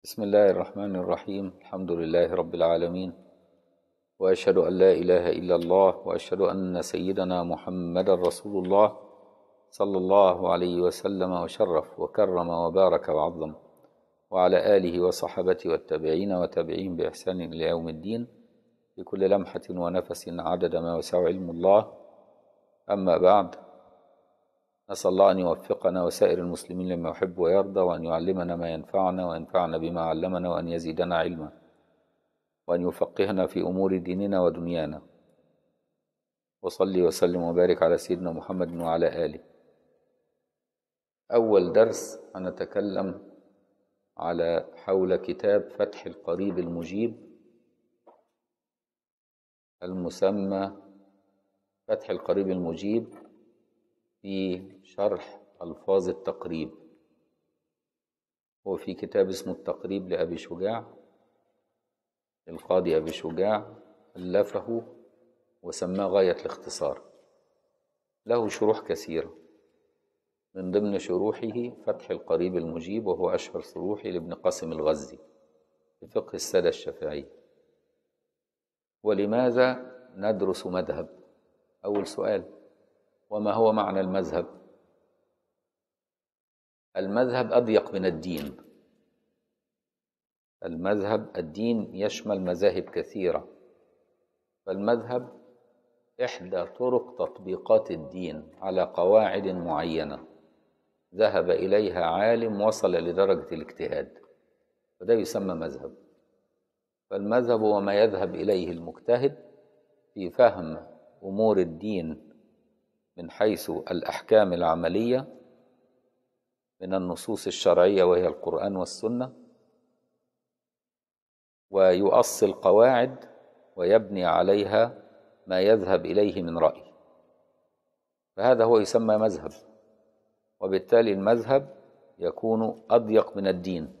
بسم الله الرحمن الرحيم. الحمد لله رب العالمين. وأشهد أن لا إله إلا الله وأشهد أن سيدنا محمد رسول الله صلى الله عليه وسلم وشرف وكرم وبارك وعظم. وعلى آله وصحبه والتابعين وتابعين بإحسان إلى يوم الدين. بكل لمحة ونفس عدد ما وسع علم الله. أما بعد نسأل الله أن يوفقنا وسائر المسلمين لما يحب ويرضى وأن يعلمنا ما ينفعنا وينفعنا بما علمنا وأن يزيدنا علما وأن يفقهنا في أمور ديننا ودنيانا. وصلي وسلم وبارك على سيدنا محمد وعلى آله. أول درس هنتكلم على حول كتاب فتح القريب المجيب المسمى فتح القريب المجيب في شرح ألفاظ التقريب. هو في كتاب اسمه التقريب لأبي شجاع القاضي أبي شجاع ألفه وسماه غاية الاختصار. له شروح كثيرة. من ضمن شروحه فتح القريب المجيب وهو أشهر شروحه لابن قاسم الغزي في فقه السادة الشافعي. ولماذا ندرس مذهب؟ أول سؤال. وما هو معنى المذهب؟ المذهب أضيق من الدين. المذهب الدين يشمل مذاهب كثيرة. فالمذهب إحدى طرق تطبيقات الدين على قواعد معينة. ذهب إليها عالم وصل لدرجة الاجتهاد. فده يسمى مذهب. فالمذهب هو ما يذهب إليه المجتهد في فهم أمور الدين. من حيث الأحكام العملية من النصوص الشرعية وهي القرآن والسنة ويؤصل قواعد ويبني عليها ما يذهب إليه من رأي. فهذا هو يسمى مذهب وبالتالي المذهب يكون أضيق من الدين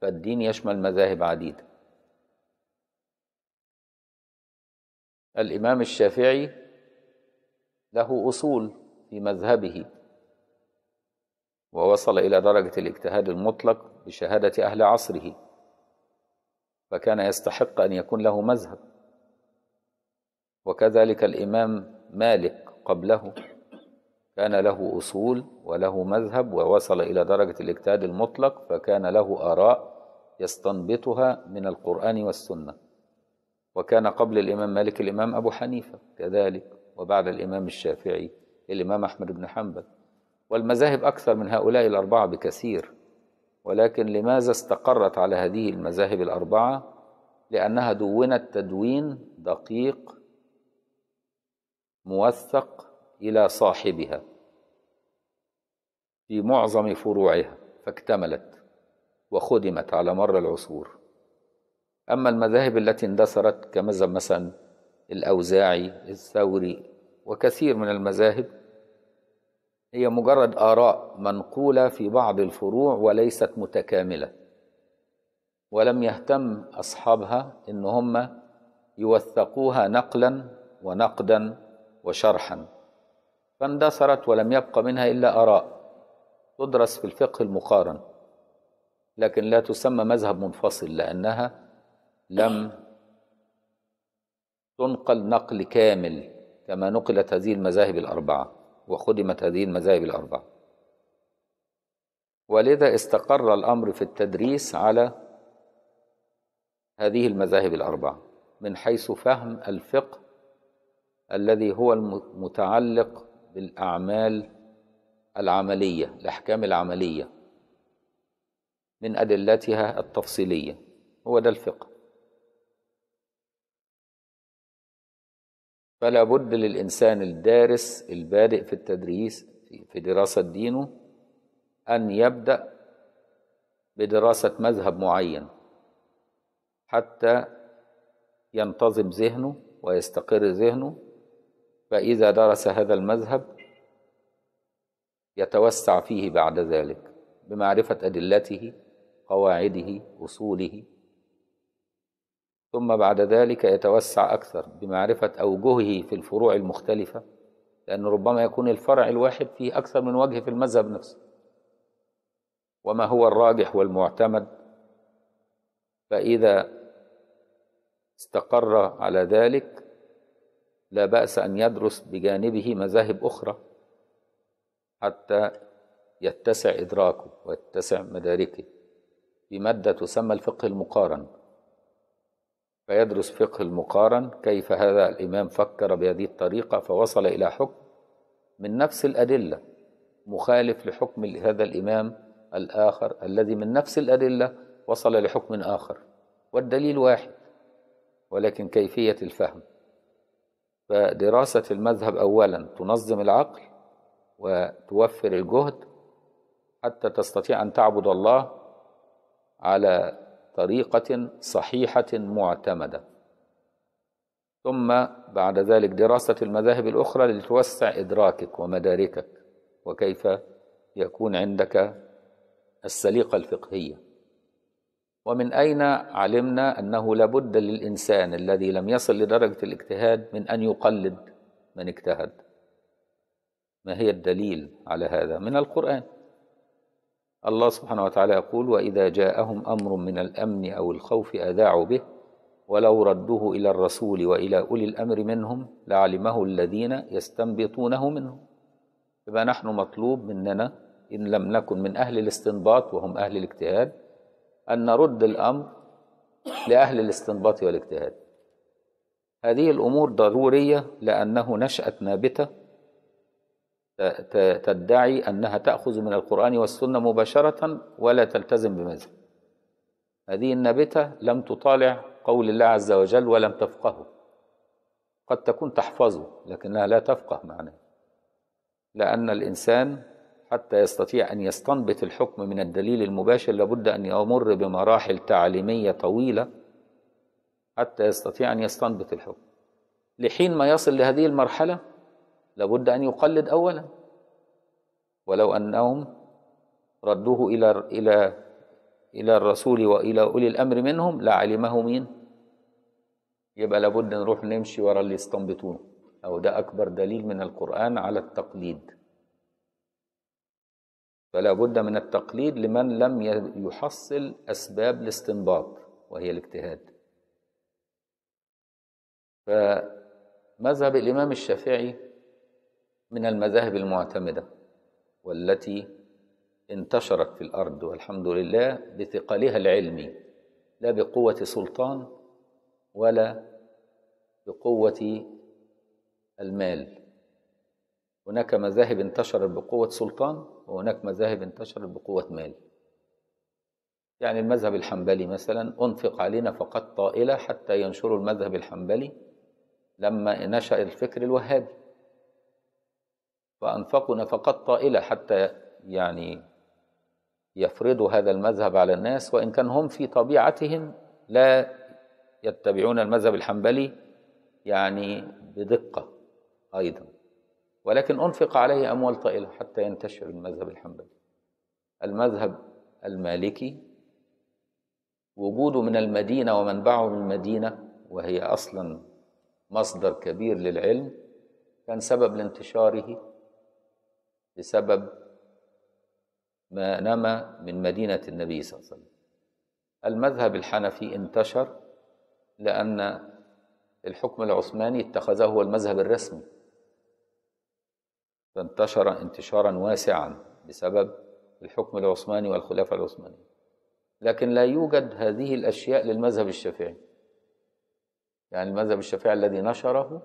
فالدين يشمل مذاهب عديدة. الإمام الشافعي له أصول في مذهبه. ووصل إلى درجة الاجتهاد المطلق بشهادة أهل عصره. فكان يستحق أن يكون له مذهب. وكذلك الإمام مالك قبله كان له أصول وله مذهب ووصل إلى درجة الاجتهاد المطلق فكان له آراء يستنبطها من القرآن والسنة. وكان قبل الإمام مالك الإمام أبو حنيفة كذلك. وبعد الإمام الشافعي الإمام أحمد بن حنبل. والمذاهب أكثر من هؤلاء الأربعة بكثير. ولكن لماذا استقرت على هذه المذاهب الأربعة؟ لأنها دونت تدوين دقيق موثق إلى صاحبها في معظم فروعها فاكتملت وخدمت على مر العصور. أما المذاهب التي اندثرت كمذهب مثلا الأوزاعي الثوري وكثير من المذاهب. هي مجرد آراء منقولة في بعض الفروع وليست متكاملة. ولم يهتم أصحابها إن هم يوثقوها نقلا ونقدا وشرحا. فاندثرت ولم يبق منها إلا آراء تدرس في الفقه المقارن. لكن لا تسمى مذهب منفصل لأنها لم تنقل نقل كامل كما نقلت هذه المذاهب الأربعة وخدمت هذه المذاهب الأربعة. ولذا استقر الأمر في التدريس على هذه المذاهب الأربعة من حيث فهم الفقه الذي هو المتعلق بالأعمال العملية الأحكام العملية من أدلتها التفصيلية. هو ده الفقه. فلا بد للإنسان الدارس البادئ في التدريس في دراسة دينه أن يبدأ بدراسة مذهب معين حتى ينتظم ذهنه ويستقر ذهنه فإذا درس هذا المذهب يتوسع فيه بعد ذلك بمعرفة أدلته قواعده أصوله. ثم بعد ذلك يتوسع أكثر بمعرفة أوجهه في الفروع المختلفة لأن ربما يكون الفرع الواحد فيه أكثر من وجه في المذهب نفسه. وما هو الراجح والمعتمد؟ فإذا استقر على ذلك لا بأس أن يدرس بجانبه مذاهب أخرى حتى يتسع إدراكه ويتسع مداركه في مادة تسمى الفقه المقارن. فيدرس فقه المقارن كيف هذا الإمام فكر بهذه الطريقة فوصل إلى حكم من نفس الأدلة مخالف لحكم هذا الإمام الآخر الذي من نفس الأدلة وصل لحكم آخر والدليل واحد ولكن كيفية الفهم. فدراسة المذهب أولا تنظم العقل وتوفر الجهد حتى تستطيع أن تعبد الله على طريقة صحيحة معتمدة. ثم بعد ذلك دراسة المذاهب الأخرى لتوسع إدراكك ومداركك وكيف يكون عندك السليقة الفقهية. ومن أين علمنا أنه لابد للإنسان الذي لم يصل لدرجة الاجتهاد من أن يقلد من اجتهد؟ ما هي الدليل على هذا؟ من القرآن. الله سبحانه وتعالى يقول وإذا جاءهم أمر من الأمن أو الخوف أذاعوا به ولو ردوه إلى الرسول وإلى أولي الأمر منهم لعلمه الذين يستنبطونه منهم. يبقى نحن مطلوب مننا إن لم نكن من أهل الاستنباط وهم أهل الاجتهاد أن نرد الأمر لأهل الاستنباط والإجتهاد. هذه الأمور ضرورية لأنه نشأت نابتة تدعي أنها تأخذ من القرآن والسنة مباشرة ولا تلتزم بمذهب هذه النابتة لم تطالع قول الله عز وجل ولم تفقهه قد تكون تحفظه لكنها لا تفقه معناه. لأن الإنسان حتى يستطيع أن يستنبط الحكم من الدليل المباشر لابد أن يمر بمراحل تعليمية طويلة حتى يستطيع أن يستنبط الحكم. لحين ما يصل لهذه المرحلة لابد أن يقلد أولا. ولو أنهم ردوه إلى إلى إلى الرسول وإلى أولي الأمر منهم لعلمه مين؟ يبقى لابد نروح نمشي ورا اللي يستنبطونه أو ده أكبر دليل من القرآن على التقليد. فلا بد من التقليد لمن لم يحصل أسباب الاستنباط وهي الاجتهاد. فمذهب الإمام الشافعي من المذاهب المعتمدة والتي انتشرت في الأرض والحمد لله بثقلها العلمي لا بقوة سلطان ولا بقوة المال. هناك مذاهب انتشرت بقوة سلطان وهناك مذاهب انتشرت بقوة مال. يعني المذهب الحنبلي مثلا أنفق علينا فقط طائلة حتى ينشروا المذهب الحنبلي لما نشأ الفكر الوهابي. فأنفقوا نفقات طائلة حتى يعني يفرضوا هذا المذهب على الناس وإن كان هم في طبيعتهم لا يتبعون المذهب الحنبلي يعني بدقة أيضا. ولكن أنفق عليه أموال طائلة حتى ينتشر المذهب الحنبلي. المذهب المالكي وجوده من المدينة ومنبعه من المدينة وهي أصلا مصدر كبير للعلم كان سبب لانتشاره بسبب ما نما من مدينة النبي صلى الله عليه وسلم. المذهب الحنفي انتشر لأن الحكم العثماني اتخذه هو المذهب الرسمي. فانتشر انتشارا واسعا بسبب الحكم العثماني والخلافة العثمانية. لكن لا يوجد هذه الأشياء للمذهب الشافعي. يعني المذهب الشافعي الذي نشره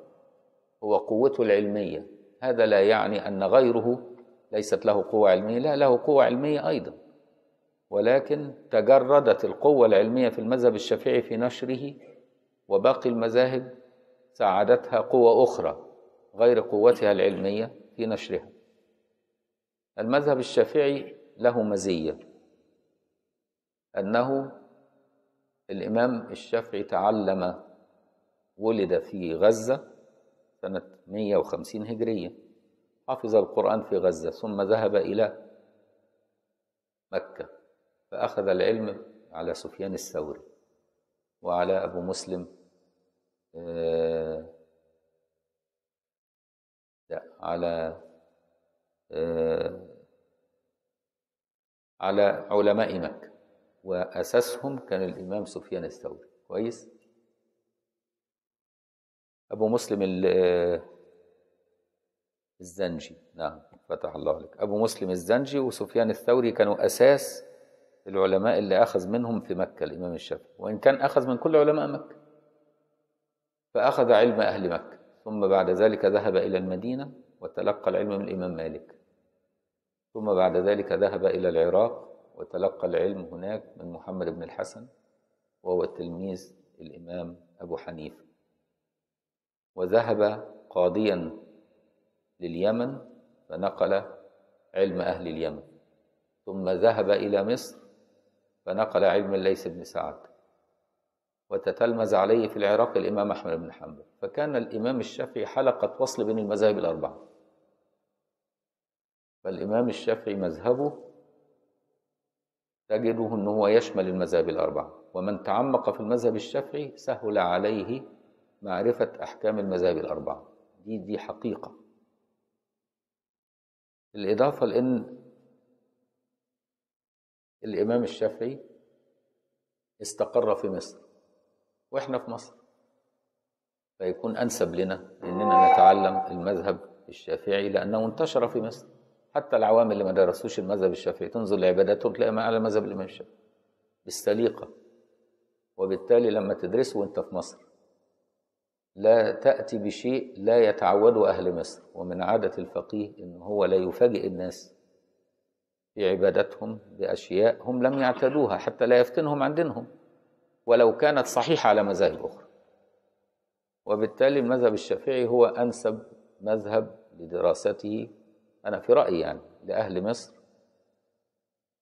هو قوته العلمية. هذا لا يعني أن غيره ليست له قوة علمية. لا له قوة علمية أيضا ولكن تجردت القوة العلمية في المذهب الشافعي في نشره وباقي المذاهب ساعدتها قوة أخرى غير قوتها العلمية في نشرها. المذهب الشافعي له مزية أنه الإمام الشافعي تعلم ولد في غزة سنة 150 هجرية. حفظ القرآن في غزة ثم ذهب إلى مكة فأخذ العلم على سفيان الثوري وعلى أبو مسلم آه لا على آه على علماء مكة وأساسهم كان الإمام سفيان الثوري. كويس؟ أبو مسلم الزنجي. نعم فتح الله عليك أبو مسلم الزنجي وسفيان الثوري كانوا أساس العلماء اللي أخذ منهم في مكة الإمام الشافعي. وإن كان أخذ من كل علماء مكة فأخذ علم أهل مكة. ثم بعد ذلك ذهب إلى المدينة وتلقى العلم من الإمام مالك. ثم بعد ذلك ذهب إلى العراق وتلقى العلم هناك من محمد بن الحسن وهو تلميذ الإمام أبو حنيفة. وذهب قاضيا لليمن فنقل علم أهل اليمن. ثم ذهب إلى مصر فنقل علم الليث بن سعد. وتتلمذ عليه في العراق الإمام أحمد بن حنبل. فكان الإمام الشافعي حلقة وصل بين المذاهب الأربعة. فالإمام الشافعي مذهبه تجده أنه هو يشمل المذاهب الأربعة. ومن تعمق في المذهب الشافعي سهل عليه معرفة أحكام المذاهب الأربعة. دي دي حقيقة. الإضافة لأن الإمام الشافعي استقر في مصر وإحنا في مصر. فيكون أنسب لنا إننا نتعلم المذهب الشافعي لأنه انتشر في مصر. حتى العوام اللي ما درسوش المذهب الشافعي تنظر لعباداتهم تلاقي على مذهب الإمام الشافعي. بالسليقة. وبالتالي لما تدرسه وأنت في مصر لا تأتي بشيء لا يتعوده أهل مصر ومن عادة الفقيه إن هو لا يفاجئ الناس في عبادتهم بأشياء هم لم يعتادوها حتى لا يفتنهم عن دينهم ولو كانت صحيحة على مذاهب أخرى. وبالتالي المذهب الشافعي هو أنسب مذهب لدراسته أنا في رأيي يعني لأهل مصر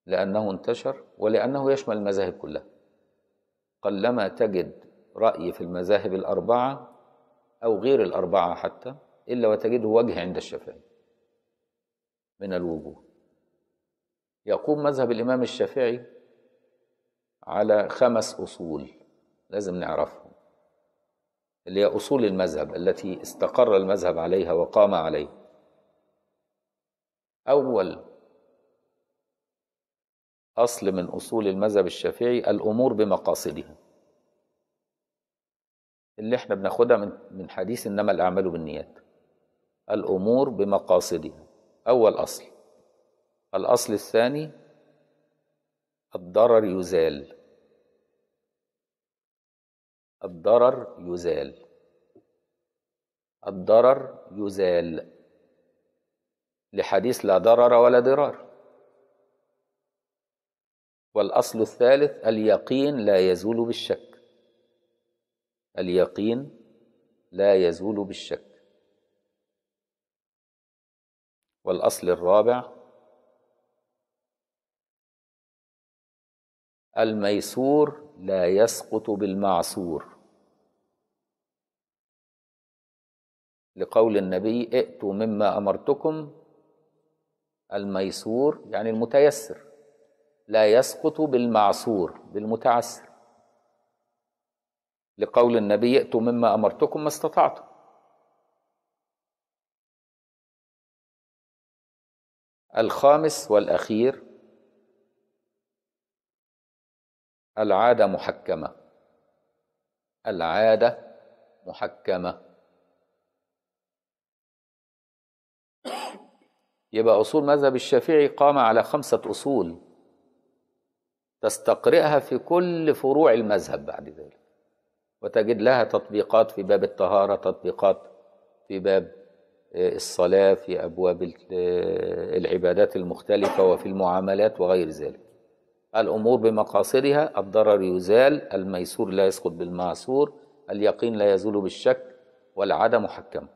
لأنه انتشر ولأنه يشمل المذاهب كلها. قلما تجد رأي في المذاهب الأربعة أو غير الأربعة حتى إلا وتجده وجه عند الشافعي من الوجوه. يقوم مذهب الإمام الشافعي على خمس أصول لازم نعرفهم. اللي هي أصول المذهب التي استقر المذهب عليها وقام عليه أول أصل من أصول المذهب الشافعي الأمور بمقاصدها. اللي إحنا بناخدها من من حديث إنما الأعمال بالنيات. الأمور بمقاصدها. أول أصل. الأصل الثاني الضرر يزال. الضرر يزال. الضرر يزال. لحديث لا ضرر ولا ضرار. والأصل الثالث اليقين لا يزول بالشك. اليقين لا يزول بالشك. والأصل الرابع الميسور لا يسقط بالمعسور لقول النبي ائتوا مما أمرتكم. الميسور يعني المتيسر. لا يسقط بالمعسور بالمتعسر. لقول النبي ائتوا مما أمرتكم ما استطعتم الخامس والأخير العادة محكمة. العادة محكمة. يبقى أصول مذهب الشافعي قام على خمسة أصول تستقرئها في كل فروع المذهب بعد ذلك. وتجد لها تطبيقات في باب الطهارة تطبيقات في باب الصلاة في أبواب العبادات المختلفة وفي المعاملات وغير ذلك. الأمور بمقاصدها الضرر يزال الميسور لا يسقط بالمعسور اليقين لا يزول بالشك والعادة محكمة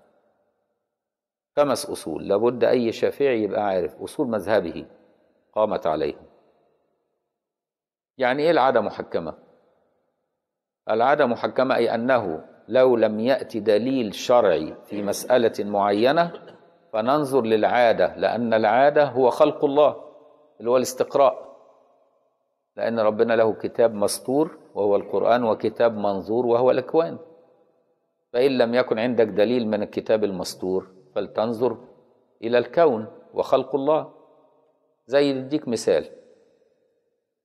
خمس أصول لابد أي شافعي يبقى عارف. أصول مذهبه قامت عليها يعني إيه العادة محكمة؟ العادة محكمة أي أنه لو لم يأتي دليل شرعي في مسألة معينة فننظر للعادة لأن العادة هو خلق الله اللي هو الاستقراء. لأن ربنا له كتاب مسطور وهو القرآن وكتاب منظور وهو الأكوان. فإن لم يكن عندك دليل من الكتاب المسطور فلتنظر إلى الكون وخلق الله. زي نديك مثال.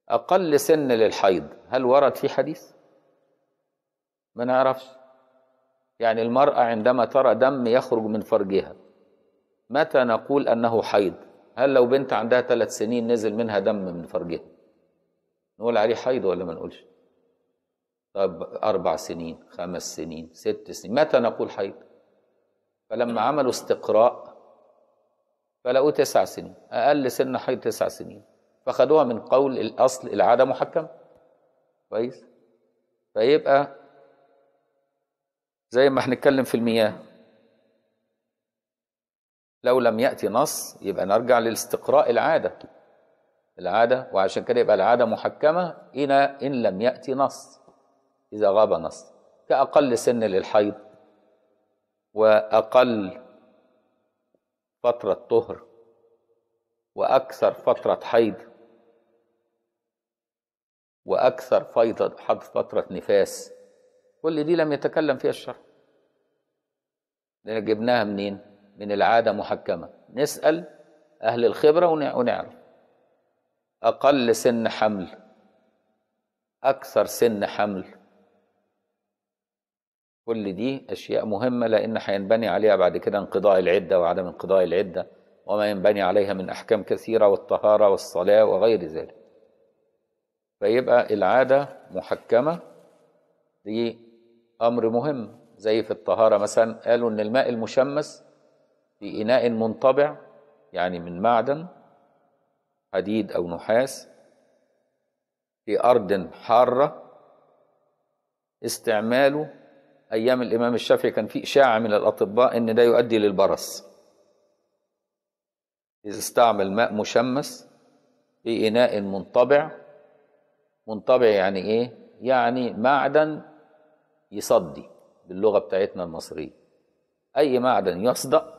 أقل سن للحيض هل ورد في حديث؟ ما نعرفش يعني المرأة عندما ترى دم يخرج من فرجها متى نقول أنه حيض؟ هل لو بنت عندها ثلاث سنين نزل منها دم من فرجها نقول عليه حيض ولا ما نقولش؟ طب أربع سنين خمس سنين ست سنين متى نقول حيض؟ فلما عملوا استقراء فلقوا تسع سنين أقل سن حيض تسع سنين فخدوها من قول الأصل العادة محكمة كويس فيبقى زي ما هنتكلم في المياه. لو لم يأتي نص يبقى نرجع للاستقراء العادة. العادة وعشان كده يبقى العادة محكمة إن إن لم يأتي نص. إذا غاب نص. كأقل سن للحيض وأقل فترة طهر وأكثر فترة حيض وأكثر فترة نفاس. كل دي لم يتكلم فيها الشرع. جبناها منين؟ من العادة محكمة. نسأل أهل الخبرة ونعرف. أقل سن حمل. أكثر سن حمل. كل دي أشياء مهمة لأن هينبني عليها بعد كده انقضاء العدة وعدم انقضاء العدة وما ينبني عليها من أحكام كثيرة والطهارة والصلاة وغير ذلك. فيبقى العادة محكمة دي أمر مهم زي في الطهارة مثلا قالوا إن الماء المشمس في إناء منطبع يعني من معدن حديد أو نحاس في أرض حارة استعماله أيام الإمام الشافعي كان في إشاعة من الأطباء إن ده يؤدي للبرص إذا استعمل ماء مشمس في إناء منطبع منطبع يعني إيه؟ يعني معدن يصدي باللغة بتاعتنا المصرية. أي معدن يصدأ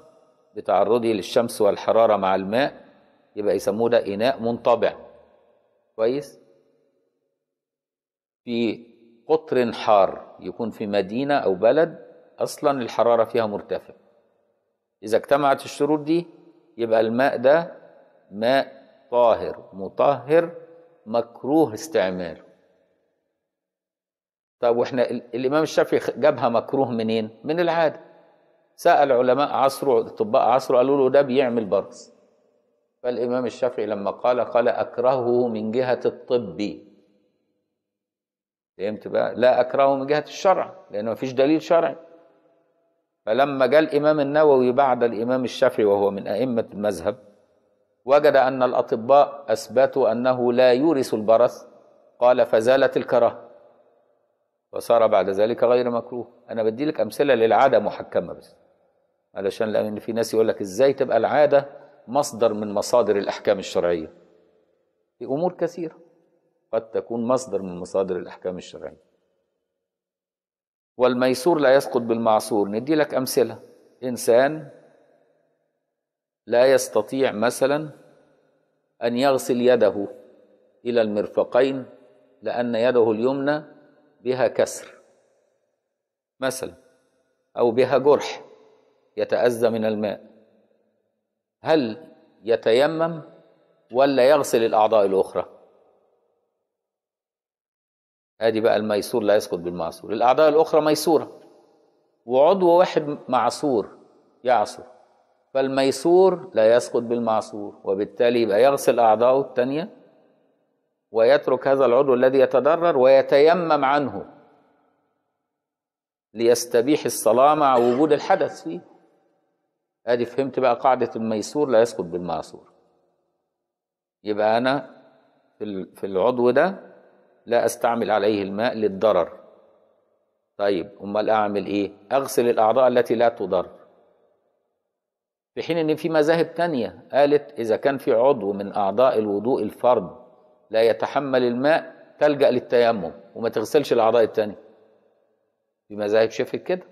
بتعرضه للشمس والحرارة مع الماء يبقى يسموه ده إناء منطبع. كويس؟ في قطر حار يكون في مدينة أو بلد أصلا الحرارة فيها مرتفعة. إذا اجتمعت الشروط دي يبقى الماء ده ماء طاهر مطهر مكروه استعماله. طب وإحنا الإمام الشافعي جابها مكروه منين؟ من العادة. سأل علماء عصره اطباء عصره قالوا له ده بيعمل برص. فالإمام الشافعي لما قال قال أكرهه من جهة الطب. فهمت بقى؟ لا أكرهه من جهة الشرع لأنه ما فيش دليل شرعي. فلما جاء الإمام النووي بعد الإمام الشافعي وهو من أئمة المذهب وجد أن الأطباء أثبتوا أنه لا يورث البرص قال فزالت الكراهة. وصار بعد ذلك غير مكروه. أنا بدي لك أمثلة للعادة محكمة بس. علشان لأن في ناس يقول لك إزاي تبقى العادة مصدر من مصادر الأحكام الشرعية؟ في أمور كثيرة قد تكون مصدر من مصادر الأحكام الشرعية. والميسور لا يسقط بالمعصور. ندي لك أمثلة. إنسان لا يستطيع مثلا أن يغسل يده إلى المرفقين لأن يده اليمنى بها كسر مثلا أو بها جرح يتأذى من الماء. هل يتيمم ولا يغسل الأعضاء الأخرى؟ آدي بقى الميسور لا يسقط بالمعصور. الأعضاء الأخرى ميسورة. وعضو واحد معصور يعصر. فالميسور لا يسقط بالمعصور وبالتالي يبقى يغسل أعضاءه الثانية ويترك هذا العضو الذي يتضرر ويتيمم عنه ليستبيح الصلاة مع وجود الحدث فيه. أدي فهمت بقى قاعدة الميسور؟ لا يسقط بالمعصور. يبقى أنا في العضو ده لا أستعمل عليه الماء للضرر. طيب أمال أعمل إيه؟ أغسل الأعضاء التي لا تضر. في حين إن في مذاهب تانية قالت إذا كان في عضو من أعضاء الوضوء الفرد لا يتحمل الماء تلجأ للتيمم وما تغسلش الأعضاء التانية. في مذاهب شفت كده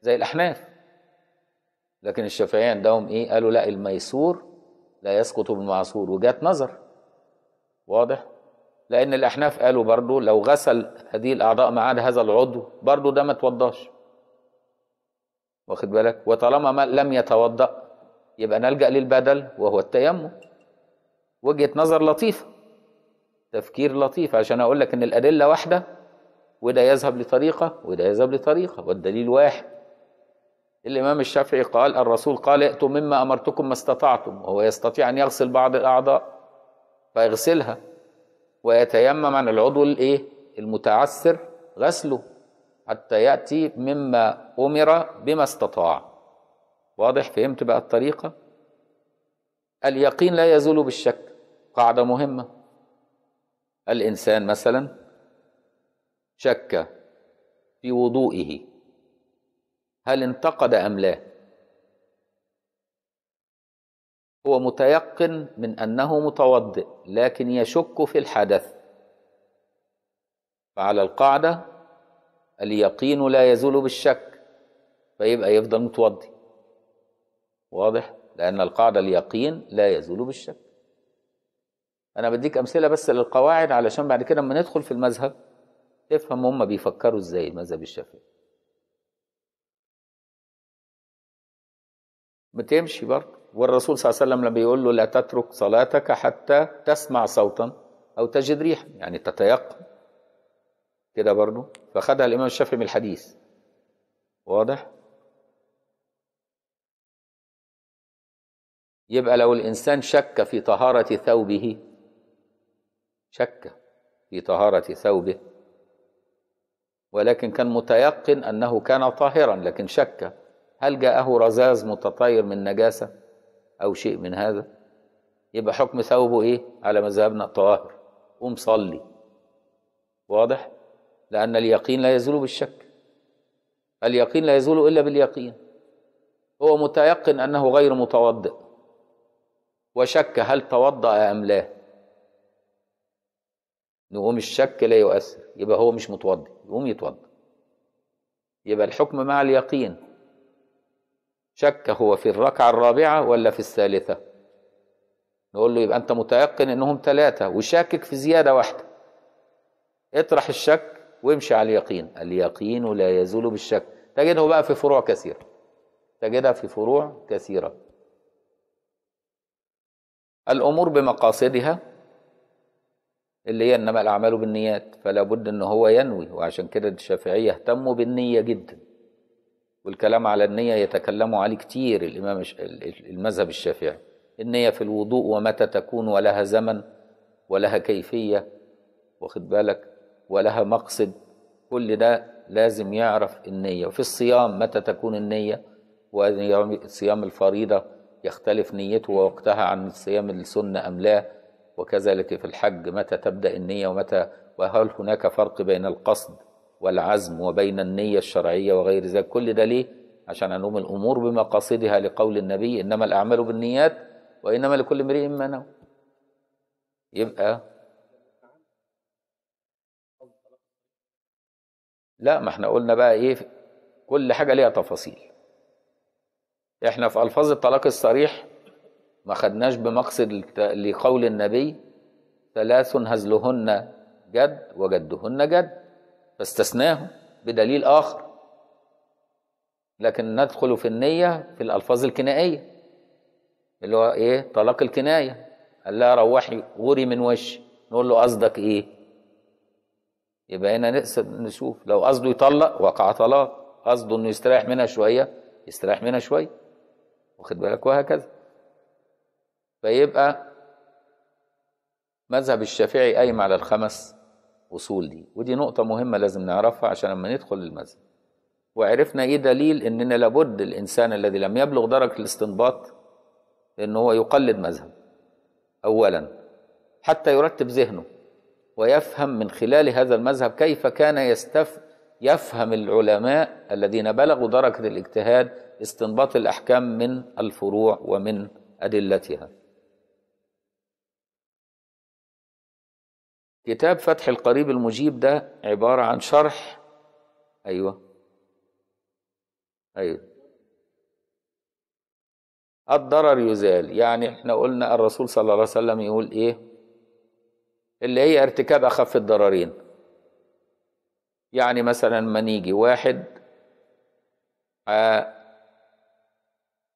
زي الأحناف. لكن الشافعية عندهم إيه؟ قالوا لا الميسور لا يسقط بالمعصور وجات نظر. واضح؟ لأن الأحناف قالوا برضو لو غسل هذه الأعضاء ما عدا هذا العضو برضو ده ما توضاش. واخد بالك؟ وطالما ما لم يتوضأ يبقى نلجأ للبدل وهو التيمم. وجهة نظر لطيفة. تفكير لطيف عشان أقول لك إن الأدلة واحدة وده يذهب لطريقة وده يذهب لطريقة والدليل واحد. الإمام الشافعي قال الرسول قال ائتوا مما أمرتكم ما استطعتم وهو يستطيع أن يغسل بعض الأعضاء. فيغسلها ويتيمم عن العضو الإيه؟ المتعسر غسله حتى يأتي مما أمر بما استطاع. واضح؟ فهمت بقى الطريقة؟ اليقين لا يزول بالشك قاعدة مهمة. الإنسان مثلا شك في وضوئه هل انتقد أم لا؟ هو متيقن من أنه متوضئ لكن يشك في الحدث. فعلى القاعدة اليقين لا يزول بالشك فيبقى يفضل متوضي واضح؟ لأن القاعدة اليقين لا يزول بالشك. أنا بديك أمثلة بس للقواعد علشان بعد كده لما ندخل في المذهب تفهم هم بيفكروا إزاي المذهب الشافعي. بتمشي برضه. والرسول صلى الله عليه وسلم لما بيقول له لا تترك صلاتك حتى تسمع صوتا أو تجد ريحا يعني تتيقن. كده برضه. فخدها الإمام الشافعي من الحديث. واضح؟ يبقى لو الإنسان شك في طهارة ثوبه شك في طهارة ثوبه ولكن كان متيقن أنه كان طاهرا لكن شك هل جاءه رذاذ متطاير من نجاسة أو شيء من هذا؟ يبقى حكم ثوبه إيه؟ على مذهبنا طاهر. قوم صلي. واضح؟ لأن اليقين لا يزول بالشك. اليقين لا يزول إلا باليقين. هو متيقن أنه غير متوضئ. وشك هل توضأ أم لا. نقوم الشك لا يؤثر يبقى هو مش متوضئ يقوم يتوضأ يبقى الحكم مع اليقين. شك هو في الركعة الرابعة ولا في الثالثة؟ نقول له يبقى أنت متيقن إنهم ثلاثة وشاكك في زيادة واحدة. اطرح الشك وامشي على اليقين. اليقين لا يزول بالشك. تجده بقى في فروع كثيرة. تجدها في فروع كثيرة. الأمور بمقاصدها اللي هي إنما الأعمال بالنيات فلا بد إن هو ينوي وعشان كده الشافعية اهتموا بالنية جدا. والكلام على النية يتكلموا عليه كتير الإمام المذهب الشافعي. النية في الوضوء ومتى تكون ولها زمن ولها كيفية واخد بالك؟ ولها مقصد. كل ده لازم يعرف النية. وفي الصيام متى تكون النية؟ وصيام الفريضة يختلف نيته ووقتها عن الصيام السنة أم لا. وكذلك في الحج متى تبدأ النية ومتى وهل هناك فرق بين القصد والعزم وبين النية الشرعية وغير ذلك؟ كل ده ليه؟ عشان أنهم الأمور بمقاصدها لقول النبي إنما الأعمال بالنيات وإنما لكل امرئ ما نوى. يبقى لا ما إحنا قلنا بقى إيه؟ كل حاجة ليها تفاصيل. إحنا في ألفاظ الطلاق الصريح ما خدناش بمقصد لقول النبي ثلاث هزلهن جد وجدهن جد فاستثناه بدليل آخر. لكن ندخل في النية في الألفاظ الكنائية اللي هو إيه؟ طلاق الكناية. قال لها روحي غوري من وشي نقول له قصدك إيه؟ يبقى هنا نقصد نشوف لو قصده يطلق وقع طلاق قصده إنه يستريح منها شوية يستريح منها شوية. واخد بالك؟ وهكذا. فيبقى مذهب الشافعي قايم على الخمس أصول دي. ودي نقطة مهمة لازم نعرفها عشان لما ندخل المذهب وعرفنا إيه دليل إننا لابد الإنسان الذي لم يبلغ درجة الاستنباط إن هو يقلد مذهب. اولا حتى يرتب ذهنه ويفهم من خلال هذا المذهب كيف كان يستف يفهم العلماء الذين بلغوا درجة الاجتهاد استنباط الأحكام من الفروع ومن أدلتها. كتاب فتح القريب المجيب ده عبارة عن شرح. أيوة. أيوة. الضرر يزال. يعني إحنا قلنا الرسول صلى الله عليه وسلم يقول إيه؟ اللي هي ارتكاب أخف الضررين. يعني مثلا ما نيجي واحد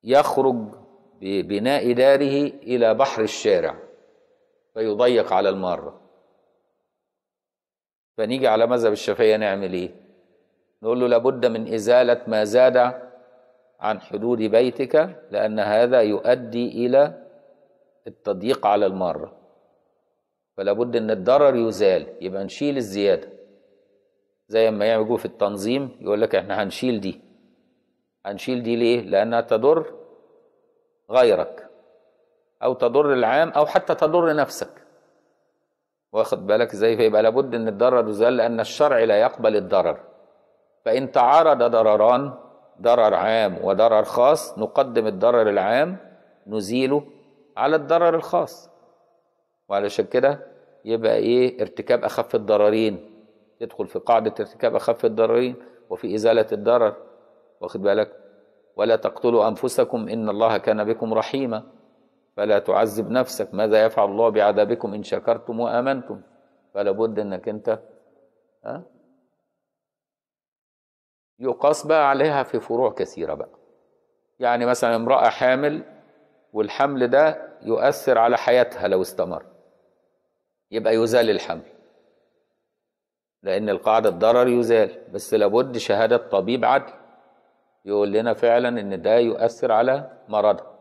يخرج ببناء داره إلى بحر الشارع فيضيق على المارة. فنيجي على مذهب الشافعية نعمل إيه؟ نقول له لابد من إزالة ما زاد عن حدود بيتك لأن هذا يؤدي إلى التضييق على المارة. فلا بد إن الضرر يزال يبقى نشيل الزيادة. زي ما يعملوا في التنظيم يقول لك إحنا هنشيل دي. هنشيل دي ليه؟ لأنها تضر غيرك أو تضر العام أو حتى تضر نفسك. واخد بالك إزاي؟ فيبقى لابد ان الضرر يزال لأن الشرع لا يقبل الضرر. فإن تعارض ضرران ضرر عام وضرر خاص نقدم الضرر العام نزيله على الضرر الخاص. وعلشان كده يبقى إيه؟ ارتكاب أخف الضررين. يدخل في قاعدة ارتكاب أخف الضررين وفي إزالة الضرر. واخد بالك؟ ولا تقتلوا أنفسكم إن الله كان بكم رحيما. فلا تعذب نفسك. ماذا يفعل الله بعذابكم إن شكرتم وآمنتم؟ فلا بد إنك أنت ها؟ يقاس بقى عليها في فروع كثيرة بقى. يعني مثلا امرأة حامل والحمل ده يؤثر على حياتها لو استمر. يبقى يزال الحمل. لأن القاعدة الضرر يزال. بس لابد شهادة طبيب عدل. يقول لنا فعلا إن ده يؤثر على مرضها.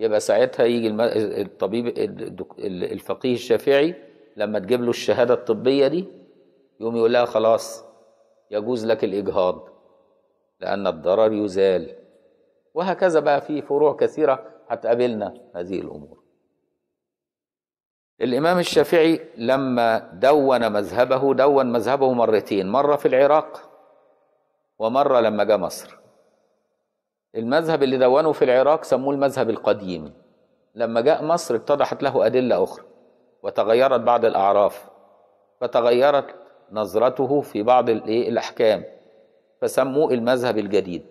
يبقى ساعتها يجي الطبيب الفقيه الشافعي لما تجيب له الشهادة الطبية دي يقوم يقول لها خلاص يجوز لك الإجهاض لأن الضرر يزال. وهكذا بقى في فروع كثيرة هتقابلنا هذه الأمور. الإمام الشافعي لما دون مذهبه دون مذهبه مرتين مرة في العراق ومرة لما جاء مصر. المذهب اللي دونه في العراق سموه المذهب القديم. لما جاء مصر اتضحت له أدلة أخرى وتغيرت بعض الأعراف فتغيرت نظرته في بعض الأحكام فسموه المذهب الجديد.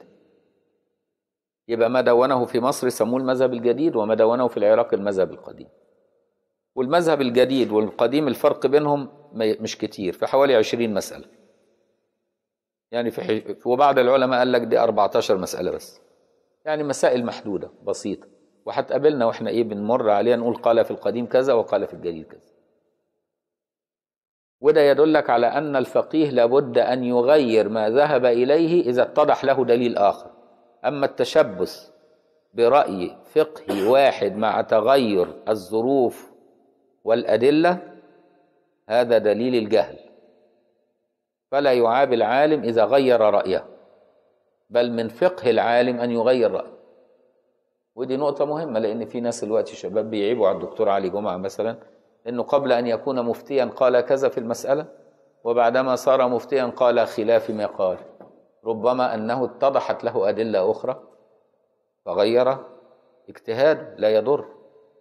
يبقى ما دونه في مصر سموه المذهب الجديد وما دونه في العراق المذهب القديم. والمذهب الجديد والقديم الفرق بينهم مش كتير في حوالي عشرين مسألة. يعني في. وبعض العلماء قال لك دي 14 مسألة بس. يعني مسائل محدودة بسيطة. وهتقابلنا وإحنا إيه بنمر عليها نقول قال في القديم كذا وقال في الجديد كذا. وده يدلك على أن الفقيه لابد أن يغير ما ذهب إليه إذا اتضح له دليل آخر. أما التشبث برأي فقهي واحد مع تغير الظروف والأدلة هذا دليل الجهل. فلا يعاب العالم إذا غير رأيه. بل من فقه العالم أن يغير رأيه ودي نقطة مهمة لأن في ناس دلوقتي شباب بيعيبوا على الدكتور علي جمعة مثلا إنه قبل أن يكون مفتيا قال كذا في المسألة وبعدما صار مفتيا قال خلاف ما قال. ربما أنه اتضحت له أدلة أخرى فغير اجتهاد. لا يضر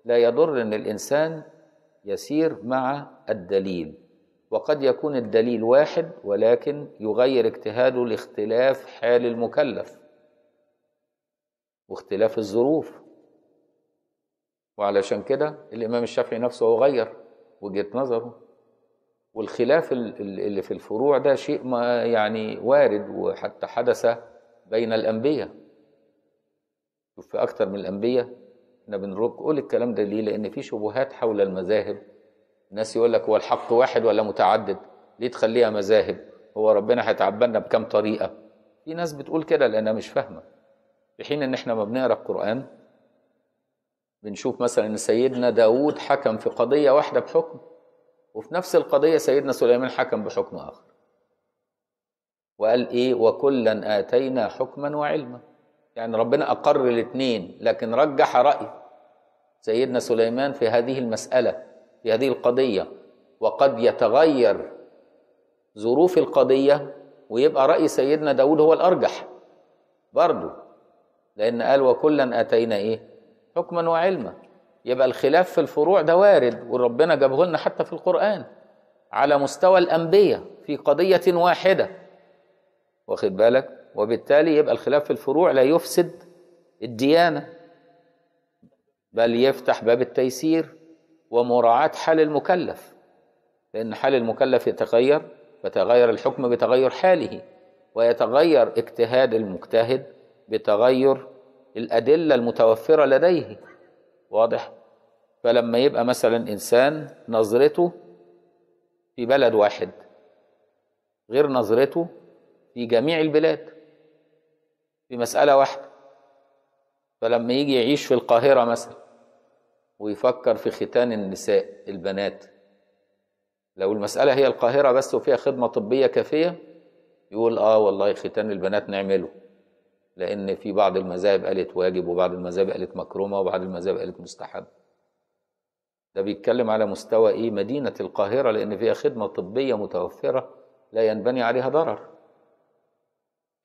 لا يضر أن الإنسان يسير مع الدليل. وقد يكون الدليل واحد ولكن يغير اجتهاده لاختلاف حال المكلف واختلاف الظروف. وعلشان كده الإمام الشافعي نفسه هو غير وجهة نظره. والخلاف اللي في الفروع ده شيء ما يعني وارد وحتى حدث بين الأنبياء. في أكثر من الأنبياء إحنا بنقول الكلام ده ليه؟ لأن في شبهات حول المذاهب الناس يقول لك هو الحق واحد ولا متعدد؟ ليه تخليها مذاهب؟ هو ربنا هيتعبدنا بكام طريقة؟ في ناس بتقول كده لأنها مش فاهمة في حين إن إحنا ما بنقرأ القرآن بنشوف مثلا إن سيدنا داوود حكم في قضية واحدة بحكم وفي نفس القضية سيدنا سليمان حكم بحكم آخر وقال إيه وكلا آتينا حكما وعلما يعني ربنا أقر الاثنين لكن رجح رأي سيدنا سليمان في هذه المسألة في هذه القضية وقد يتغير ظروف القضية ويبقى رأي سيدنا داود هو الأرجح برضه لأن قال وكلا آتينا إيه؟ حكما وعلما. يبقى الخلاف في الفروع ده وارد وربنا جابه لنا حتى في القرآن على مستوى الأنبياء في قضية واحدة. واخد بالك؟ وبالتالي يبقى الخلاف في الفروع لا يفسد الديانة بل يفتح باب التيسير. ومراعاة حال المكلف لأن حال المكلف يتغير فتغير الحكم بتغير حاله ويتغير اجتهاد المجتهد بتغير الأدلة المتوفرة لديه. واضح؟ فلما يبقى مثلا إنسان نظرته في بلد واحد غير نظرته في جميع البلاد في مسألة واحدة فلما يجي يعيش في القاهرة مثلا ويفكر في ختان النساء البنات. لو المسألة هي القاهرة بس وفيها خدمة طبية كافية يقول آه والله ختان البنات نعمله. لأن في بعض المذاهب قالت واجب وبعض المذاهب قالت مكرمة وبعض المذاهب قالت مستحب ده بيتكلم على مستوى إيه؟ مدينة القاهرة لأن فيها خدمة طبية متوفرة لا ينبني عليها ضرر.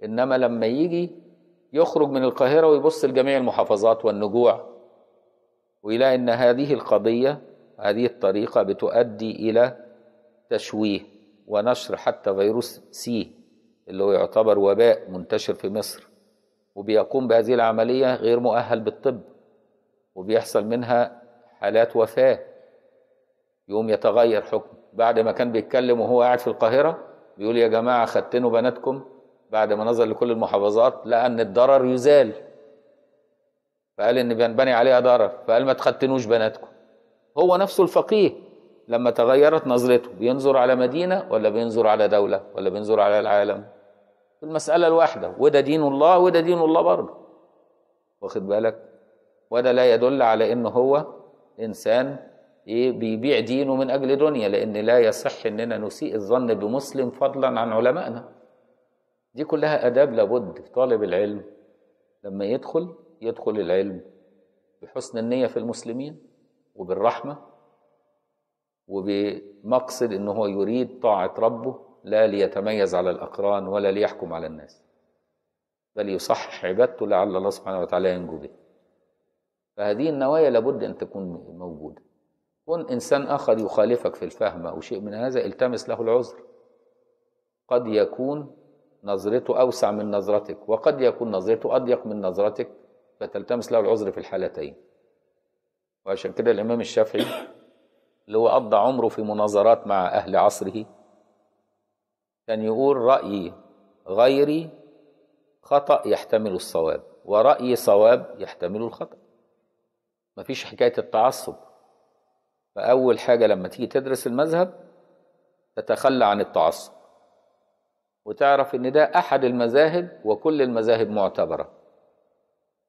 إنما لما يجي يخرج من القاهرة ويبص لجميع المحافظات والنجوع ويلاقي أن هذه القضية هذه الطريقة بتؤدي إلى تشويه ونشر حتى فيروس سي اللي هو يعتبر وباء منتشر في مصر وبيقوم بهذه العملية غير مؤهل بالطب وبيحصل منها حالات وفاة. يقوم يتغير حكم. بعد ما كان بيتكلم وهو قاعد في القاهرة بيقول يا جماعة ختنوا بناتكم. بعد ما نظر لكل المحافظات لقى ان الضرر يزال. فقال إن بينبني عليها ضرر فقال ما تختنوش بناتكم. هو نفسه الفقيه لما تغيرت نظرته بينظر على مدينة ولا بينظر على دولة ولا بينظر على العالم؟ في المسألة الواحدة وده دين الله وده دين الله برضه. واخد بالك؟ وده لا يدل على انه هو إنسان إيه بيبيع دينه من أجل دنيا لأن لا يصح إننا نسيء الظن بمسلم فضلا عن علمائنا. دي كلها أداب لابد طالب العلم. لما يدخل يدخل العلم بحسن النية في المسلمين وبالرحمة وبمقصد انه هو يريد طاعة ربه لا ليتميز على الأقران ولا ليحكم على الناس بل يصحح عبادته لعل الله سبحانه وتعالى ينجو به. فهذه النوايا لابد أن تكون موجودة. كن إنسان آخر يخالفك في الفهم أو شيء من هذا التمس له العذر. قد يكون نظرته أوسع من نظرتك وقد يكون نظرته أضيق من نظرتك فتلتمس له العذر في الحالتين. وعشان كده الإمام الشافعي اللي هو قضى عمره في مناظرات مع أهل عصره كان يقول رأيي غيري خطأ يحتمل الصواب ورأيي صواب يحتمل الخطأ. مفيش حكاية التعصب. فأول حاجة لما تيجي تدرس المذهب تتخلى عن التعصب وتعرف إن ده أحد المذاهب وكل المذاهب معتبرة.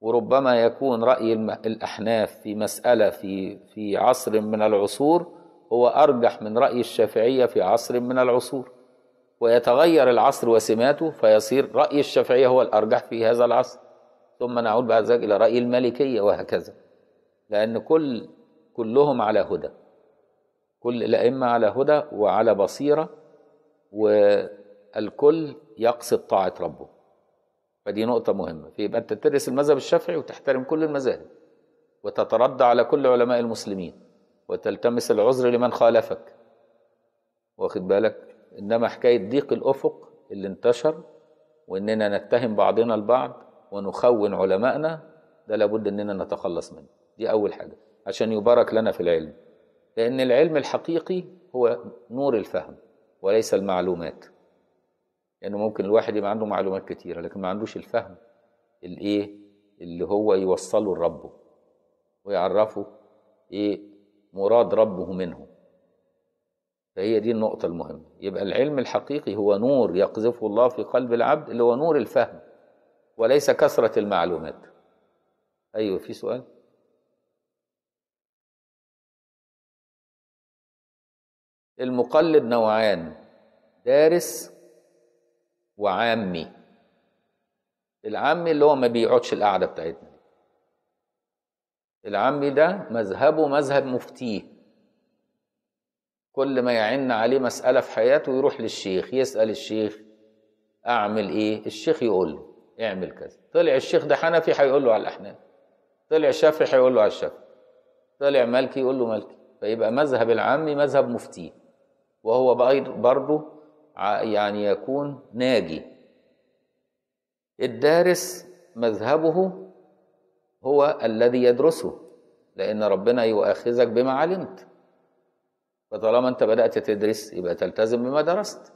وربما يكون رأي الأحناف في مسألة في في عصر من العصور هو أرجح من رأي الشافعية في عصر من العصور. ويتغير العصر وسماته فيصير رأي الشافعية هو الأرجح في هذا العصر. ثم نعود بعد ذلك إلى رأي المالكية وهكذا. لأن كل كلهم على هدى. كل الأئمة على هدى وعلى بصيرة والكل يقصد طاعة ربه. فدي نقطة مهمة. فيبقى أنت تدرس المذهب الشافعي وتحترم كل المذاهب وتتردى على كل علماء المسلمين وتلتمس العذر لمن خالفك. واخد بالك؟ إنما حكاية ضيق الأفق اللي انتشر وإننا نتهم بعضنا البعض ونخون علمائنا ده لابد إننا نتخلص منه. دي أول حاجة عشان يبارك لنا في العلم. لأن العلم الحقيقي هو نور الفهم وليس المعلومات. لأنه يعني ممكن الواحد يبقى عنده معلومات كتيرة لكن ما عندوش الفهم الإيه اللي هو يوصله لربه ويعرفه إيه مراد ربه منه. فهي دي النقطة المهمة. يبقى العلم الحقيقي هو نور يقذفه الله في قلب العبد اللي هو نور الفهم وليس كثرة المعلومات. أيوة في سؤال؟ المقلد نوعان دارس وعامي. العامي اللي هو ما بيقعدش القعدة بتاعتنا العامي ده مذهبه مذهب مفتيه كل ما يعن عليه مسألة في حياته يروح للشيخ يسأل الشيخ أعمل إيه؟ الشيخ يقول له اعمل كذا. طلع الشيخ ده حنفي هيقول له على الأحناف. طلع شافعي هيقول له على الشافعي. طلع مالكي يقول له مالكي. فيبقى مذهب العامي مذهب مفتيه وهو برضه يعني يكون ناجي. الدارس مذهبه هو الذي يدرسه لأن ربنا يؤاخذك بما علمت. فطالما أنت بدأت تدرس يبقى تلتزم بما درست.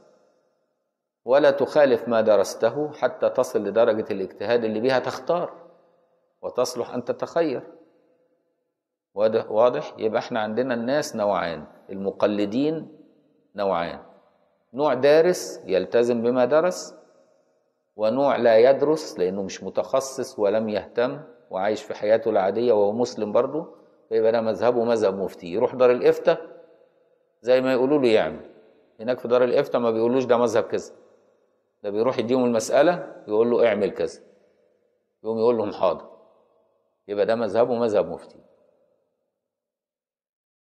ولا تخالف ما درسته حتى تصل لدرجة الاجتهاد اللي بها تختار وتصلح أن تتخير. واضح؟ يبقى إحنا عندنا الناس نوعان المقلدين نوعان. نوع دارس يلتزم بما درس ونوع لا يدرس لأنه مش متخصص ولم يهتم وعايش في حياته العادية وهو مسلم برضه فيبقى ده مذهبه مذهب مفتي. يروح دار الإفتاء زي ما يقولوا له يعمل. هناك في دار الإفتاء ما بيقولوش ده مذهب كذا. ده بيروح يديهم المسألة يقول له اعمل كذا. يقوم يقول لهم حاضر. يبقى ده مذهبه مذهب مفتي.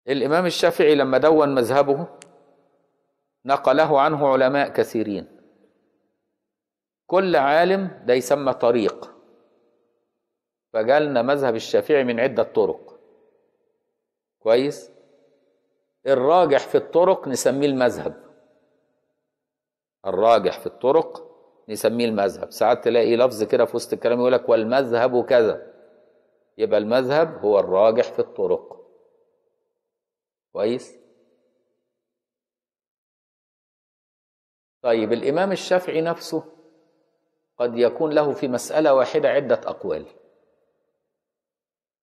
الإمام الشافعي لما دون مذهبه نقله عنه علماء كثيرين. كل عالم ده يسمى طريق. فجالنا مذهب الشافعي من عدة طرق. كويس؟ الراجح في الطرق نسميه المذهب. الراجح في الطرق نسميه المذهب. ساعات تلاقي لفظ كده في وسط الكلام يقول لك والمذهب كذا. يبقى المذهب هو الراجح في الطرق. كويس؟ طيب الإمام الشافعي نفسه قد يكون له في مسألة واحدة عدة أقوال.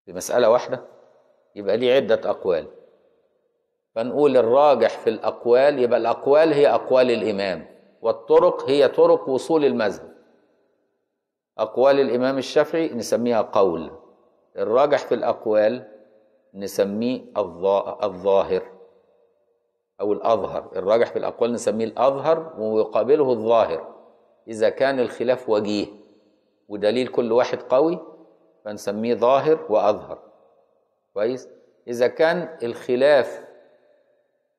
في مسألة واحدة؟ يبقى ليه عدة أقوال. فنقول الراجح في الأقوال يبقى الأقوال هي أقوال الإمام والطرق هي طرق وصول المذهب. أقوال الإمام الشافعي نسميها قول. الراجح في الأقوال نسميه الظاهر. أو الأظهر. الراجح في الأقوال نسميه الأظهر ويقابله الظاهر. إذا كان الخلاف وجيه ودليل كل واحد قوي فنسميه ظاهر وأظهر. كويس؟ إذا كان الخلاف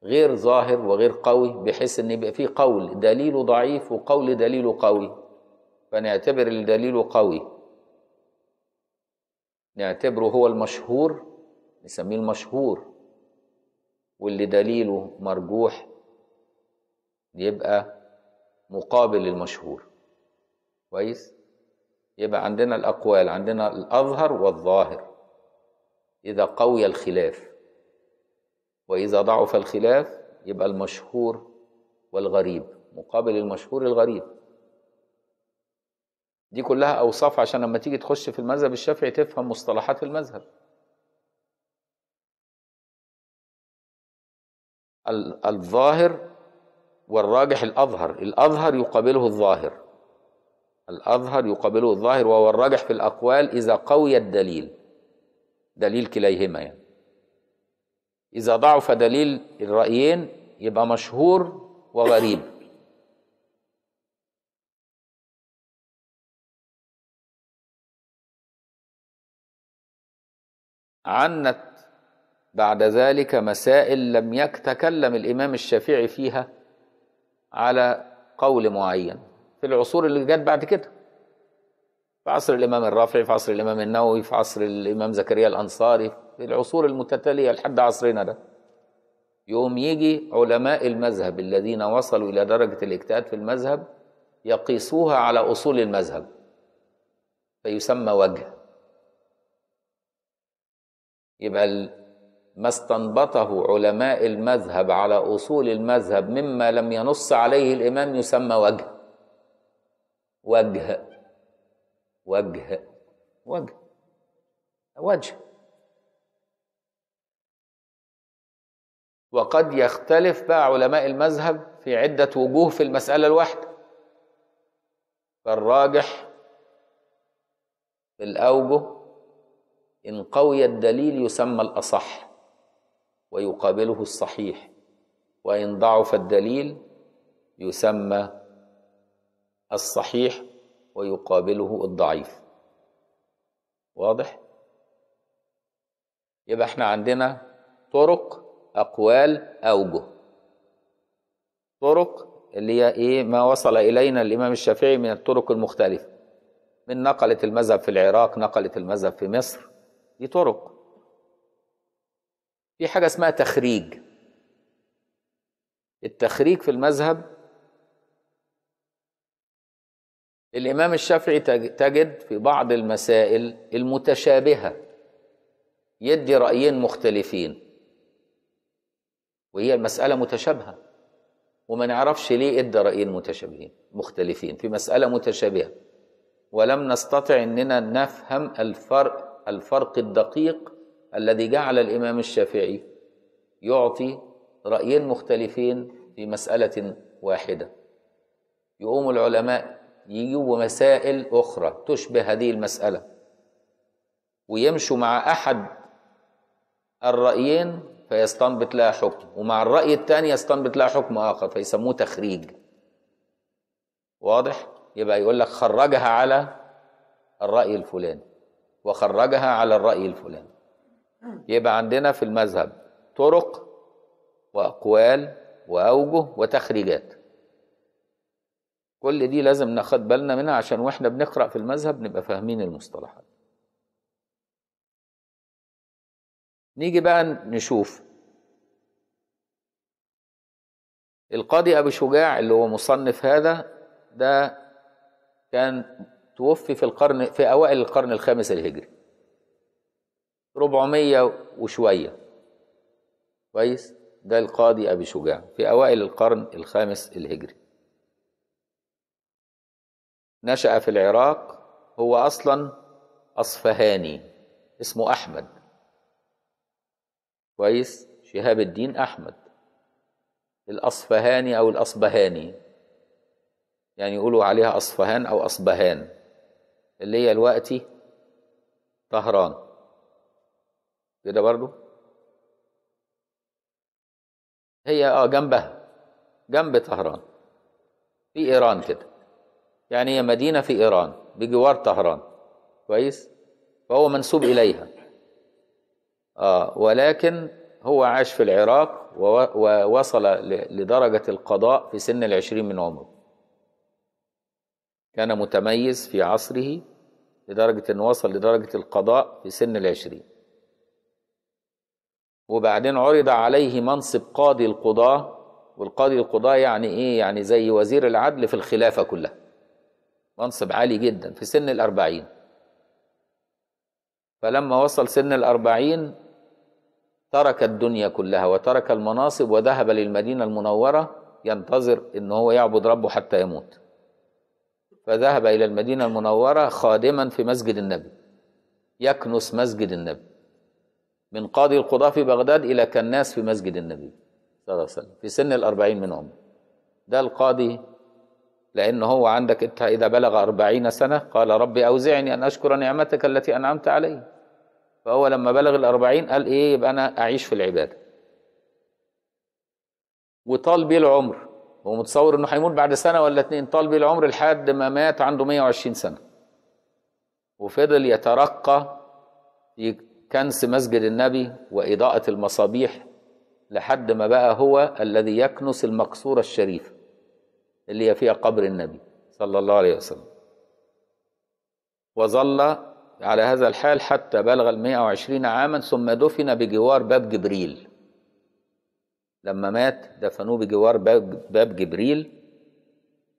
غير ظاهر وغير قوي بحيث إن يبقى فيه قول دليله ضعيف وقول دليله قوي. فنعتبر اللي دليله قوي. نعتبره هو المشهور نسميه المشهور. واللي دليله مرجوح يبقى مقابل المشهور. كويس؟ يبقى عندنا الأقوال عندنا الأظهر والظاهر. إذا قوي الخلاف وإذا ضعف الخلاف يبقى المشهور والغريب. مقابل المشهور الغريب. دي كلها أوصاف عشان لما تيجي تخش في المذهب الشافعي تفهم مصطلحات المذهب. الظاهر والراجح الأظهر. الأظهر يقابله الظاهر. الأظهر يقابله الظاهر وهو الراجح في الأقوال إذا قوي الدليل. دليل كليهما يعني. إذا ضعف دليل الرأيين يبقى مشهور وغريب. عنت بعد ذلك مسائل لم يتكلم الإمام الشافعي فيها على قول معين. في العصور اللي جت بعد كده في عصر الإمام الرافعي في عصر الإمام النووي في عصر الإمام زكريا الأنصاري في العصور المتتالية لحد عصرنا ده. يوم يجي علماء المذهب الذين وصلوا إلى درجة الاجتهاد في المذهب يقيسوها على أصول المذهب. فيسمى وجه. يبقى ما استنبطه علماء المذهب على أصول المذهب مما لم ينص عليه الإمام يسمى وجه. وجه. وجه. وجه. وجه. وقد يختلف بقى علماء المذهب في عدة وجوه في المسألة الواحدة. فالراجح في الأوجه إن قوي الدليل يسمى الأصح. ويقابله الصحيح وإن ضعف الدليل يسمى الصحيح ويقابله الضعيف. واضح؟ يبقى إحنا عندنا طرق أقوال أوجه. طرق اللي هي إيه؟ ما وصل إلينا الإمام الشافعي من الطرق المختلفة. من نقلت المذهب في العراق نقلت المذهب في مصر. دي طرق. في حاجة اسمها تخريج. التخريج في المذهب الإمام الشافعي تجد في بعض المسائل المتشابهة. يدي رأيين مختلفين. وهي المسألة متشابهة. وما نعرفش ليه ادى رأيين متشابهين مختلفين. في مسألة متشابهة. ولم نستطع إننا نفهم الفرق الفرق الدقيق الذي جعل الإمام الشافعي يعطي رأيين مختلفين في مسألة واحدة. يقوم العلماء يجيبوا مسائل أخرى تشبه هذه المسألة ويمشوا مع أحد الرأيين فيستنبط لها حكم ومع الرأي الثاني يستنبط لها حكم آخر فيسموه تخريج. واضح؟ يبقى يقول لك خرجها على الرأي الفلاني وخرجها على الرأي الفلاني. يبقى عندنا في المذهب طرق وأقوال وأوجه وتخريجات. كل دي لازم ناخد بالنا منها عشان وإحنا بنقرأ في المذهب نبقى فاهمين المصطلحات. نيجي بقى نشوف. القاضي أبو شجاع اللي هو مصنف هذا ده كان توفي في القرن في أوائل القرن الخامس الهجري. 400 وشوية. كويس؟ ده القاضي أبي شجاع في أوائل القرن الخامس الهجري. نشأ في العراق هو أصلا أصفهاني اسمه أحمد. كويس؟ شهاب الدين أحمد. الأصفهاني أو الأصبهاني. يعني يقولوا عليها أصفهان أو أصبهان. اللي هي الوقتي طهران. كده برضو؟ هي آه جنبها جنب طهران. في إيران كده. يعني هي مدينة في إيران بجوار طهران. كويس؟ فهو منسوب إليها. آه ولكن هو عاش في العراق ووصل لدرجة القضاء في سن العشرين من عمره. كان متميز في عصره لدرجة أنه وصل لدرجة القضاء في سن العشرين. وبعدين عرض عليه منصب قاضي القضاة والقاضي القضاة يعني إيه؟ يعني زي وزير العدل في الخلافة كلها. منصب عالي جدا في سن الأربعين. فلما وصل سن الأربعين ترك الدنيا كلها وترك المناصب وذهب للمدينة المنورة ينتظر أنه هو يعبد ربه حتى يموت. فذهب إلى المدينة المنورة خادما في مسجد النبي يكنس مسجد النبي. من قاضي القضاة في بغداد إلى كناس في مسجد النبي صلى الله عليه وسلم في سن الأربعين من عمره ده القاضي لأن هو عندك أنت إذا بلغ أربعين سنة قال ربي أوزعني أن أشكر نعمتك التي أنعمت علي. فهو لما بلغ الأربعين قال إيه يبقى أنا أعيش في العبادة. وطال بيه العمر هو متصور إنه هيموت بعد سنة ولا اتنين طال بيه العمر لحد ما مات عنده 120 سنة. وفضل يترقى كنس مسجد النبي وإضاءة المصابيح لحد ما بقى هو الذي يكنس المقصوره الشريفه اللي هي فيها قبر النبي صلى الله عليه وسلم. وظل على هذا الحال حتى بلغ ال 120 عاما ثم دفن بجوار باب جبريل. لما مات دفنوه بجوار باب, باب جبريل.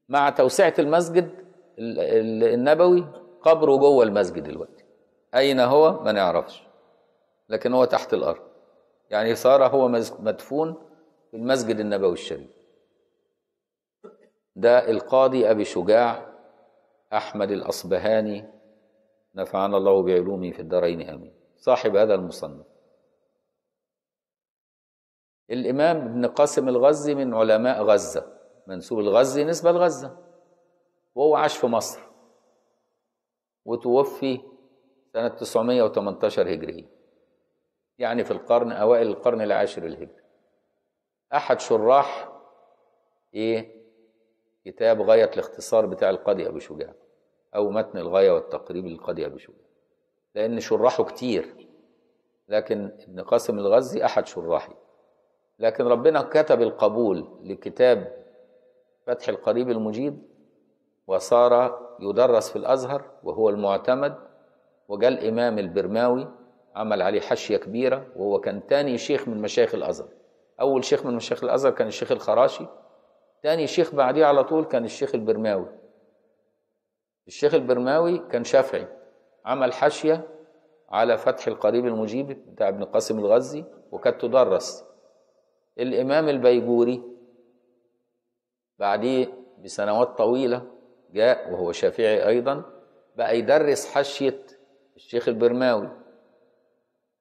مع توسعة المسجد النبوي قبره جوه المسجد دلوقتي. أين هو؟ ما نعرفش. لكن هو تحت الأرض. يعني صار هو مدفون في المسجد النبوي الشريف. ده القاضي أبي شجاع أحمد الأصبهاني نفعنا الله بعلومه في الدارين آمين. صاحب هذا المصنف. الإمام ابن قاسم الغزي من علماء غزة. منسوب الغزي نسبة لغزة. وهو عاش في مصر. وتوفي سنة 918 هجرية يعني في القرن أوائل القرن العاشر الهجري. أحد شراح إيه؟ كتاب غاية الاختصار بتاع القاضي أبو شجاع أو متن الغاية والتقريب للقاضي أبو شجاع. لأن شراحه كتير لكن ابن قاسم الغزي أحد شراحه. لكن ربنا كتب القبول لكتاب فتح القريب المجيب وصار يدرس في الأزهر وهو المعتمد وجاء الإمام البرماوي عمل عليه حشية كبيرة وهو كان تاني شيخ من مشايخ الأزهر. أول شيخ من مشايخ الأزهر كان الشيخ الخراشي تاني شيخ بعديه على طول كان الشيخ البرماوي. الشيخ البرماوي كان شافعي عمل حاشية على فتح القريب المجيب بتاع ابن قاسم الغزي وكانت تدرس. الإمام البيجوري بعديه بسنوات طويلة جاء وهو شافعي أيضا بقى يدرس حشية الشيخ البرماوي.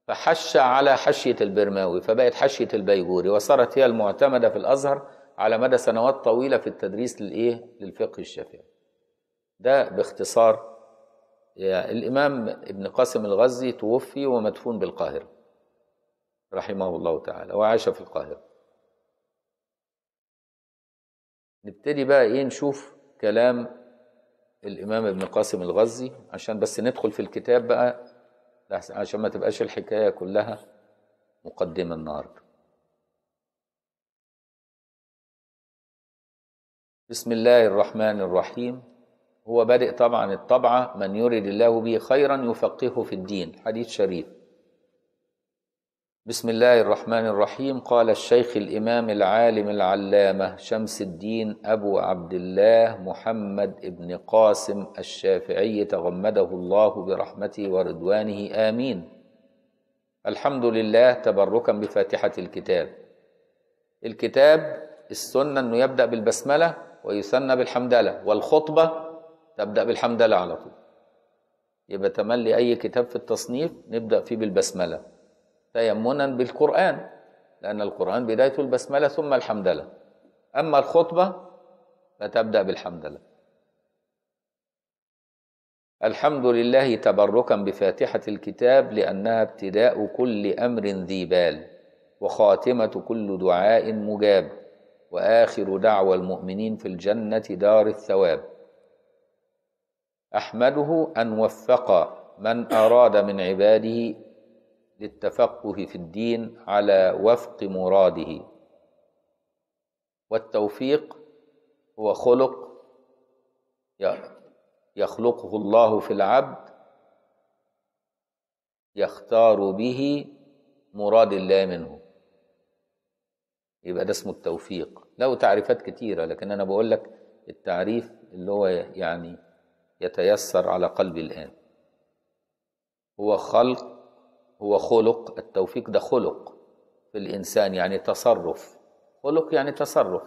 فحش على حشية البرماوي فبقت حشية البيجوري وصارت هي المعتمدة في الأزهر على مدى سنوات طويلة في التدريس للإيه؟ للفقه الشافعي. ده باختصار يعني الإمام ابن قاسم الغزي توفي ومدفون بالقاهرة رحمه الله تعالى وعاش في القاهرة. نبتدي بقى إيه؟ نشوف كلام الإمام ابن قاسم الغزي عشان بس ندخل في الكتاب بقى عشان ما تبقاش الحكاية كلها مقدمة النهاردة. بسم الله الرحمن الرحيم. هو بادئ طبعا الطبعة من يرد الله به خيرا يفقهه في الدين. حديث شريف. بسم الله الرحمن الرحيم. قال الشيخ الإمام العالم العلامة شمس الدين أبو عبد الله محمد ابن قاسم الشافعي تغمده الله برحمته ورضوانه. آمين. الحمد لله تبركا بفاتحة الكتاب. الكتاب السنة أنه يبدأ بالبسملة ويثنى بالحمدلة والخطبة تبدأ بالحمدلة على طول. يبقى تملي أي كتاب في التصنيف نبدأ فيه بالبسملة. تيمنا بالقرآن لأن القرآن بدايته البسملة ثم الحمدلة أما الخطبة فتبدأ بالحمدلة الحمد لله تبركا بفاتحة الكتاب لأنها ابتداء كل أمر ذي بال وخاتمة كل دعاء مجاب وآخر دعوى المؤمنين في الجنة دار الثواب. أحمده أن وفق من أراد من عباده للتفقه في الدين على وفق مراده. والتوفيق هو خلق يخلقه الله في العبد يختار به مراد الله منه. يبقى ده اسمه التوفيق. له تعريفات كتيرة لكن أنا بقول لك التعريف اللي هو يعني يتيسر على قلبي الآن هو خلق هو خلق التوفيق ده خلق في الإنسان يعني تصرف. خلق يعني تصرف.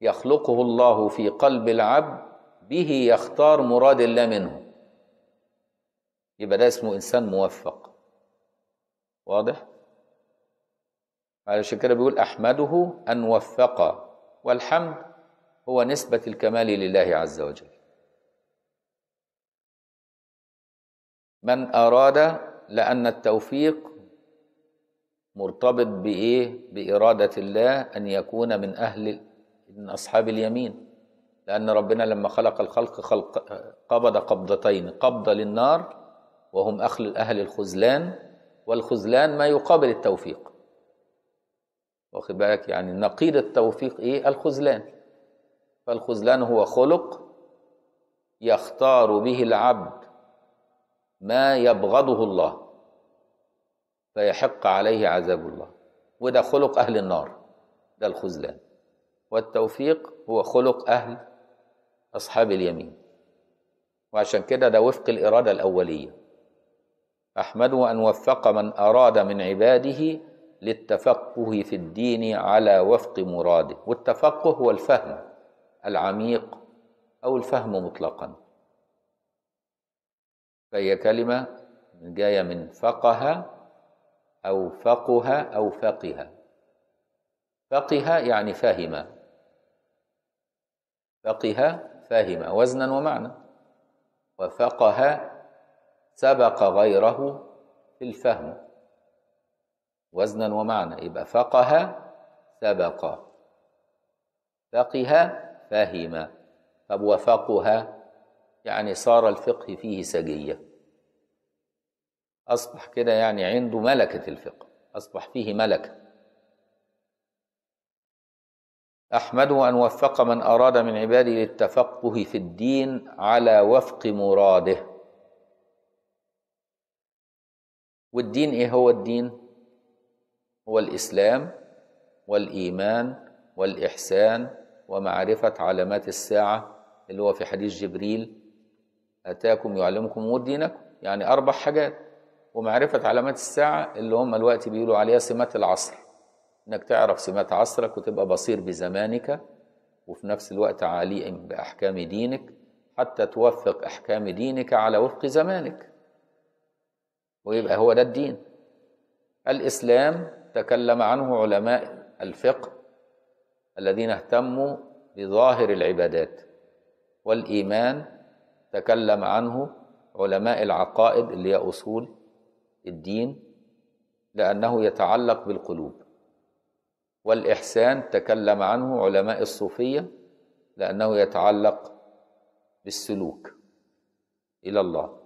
يخلقه الله في قلب العبد به يختار مراد الله منه. يبقى ده اسمه إنسان موفق. واضح؟ علشان كده بيقول أحمده أن وفق والحمد هو نسبة الكمال لله عز وجل. من أراد لأن التوفيق مرتبط بإيه؟ بإرادة الله أن يكون من أهل من أصحاب اليمين. لأن ربنا لما خلق الخلق خلق قبض قبضتين قبضة للنار وهم أهل أهل الخذلان والخذلان ما يقابل التوفيق. واخد بالك؟ يعني نقيض التوفيق إيه؟ الخذلان. فالخذلان هو خلق يختار به العبد ما يبغضه الله. فيحق عليه عذاب الله. وده خلق أهل النار ده الخذلان. والتوفيق هو خلق أهل أصحاب اليمين. وعشان كده ده وفق الإرادة الأولية. أحمده أن وفق من أراد من عباده للتفقه في الدين على وفق مراده. والتفقه هو الفهم العميق أو الفهم مطلقا. فهي كلمة جاية من فقه أو فقه أو فقه فقه يعني فهم فقه فهم وزنا ومعنى. وفقه سبق غيره في الفهم. وزنا ومعنى يبقى فقه سبق. فقه فهم طب وفقه يعني صار الفقه فيه سجية. أصبح كده يعني عنده ملكة الفقه أصبح فيه ملكة. أحمده أن وفق من أراد من عباده للتفقه في الدين على وفق مراده. والدين إيه هو الدين؟ هو الإسلام والإيمان والإحسان ومعرفة علامات الساعة اللي هو في حديث جبريل أتاكم يعلمكم دينكم. يعني أربع حاجات. ومعرفة علامات الساعة اللي هم الوقت بيقولوا عليها سمات العصر. إنك تعرف سمات عصرك وتبقى بصير بزمانك وفي نفس الوقت عالم بأحكام دينك حتى توفق أحكام دينك على وفق زمانك. ويبقى هو ده الدين. الإسلام تكلم عنه علماء الفقه الذين اهتموا بظاهر العبادات. والإيمان تكلم عنه علماء العقائد اللي هي أصول الدين لأنه يتعلق بالقلوب. والإحسان تكلم عنه علماء الصوفية لأنه يتعلق بالسلوك إلى الله.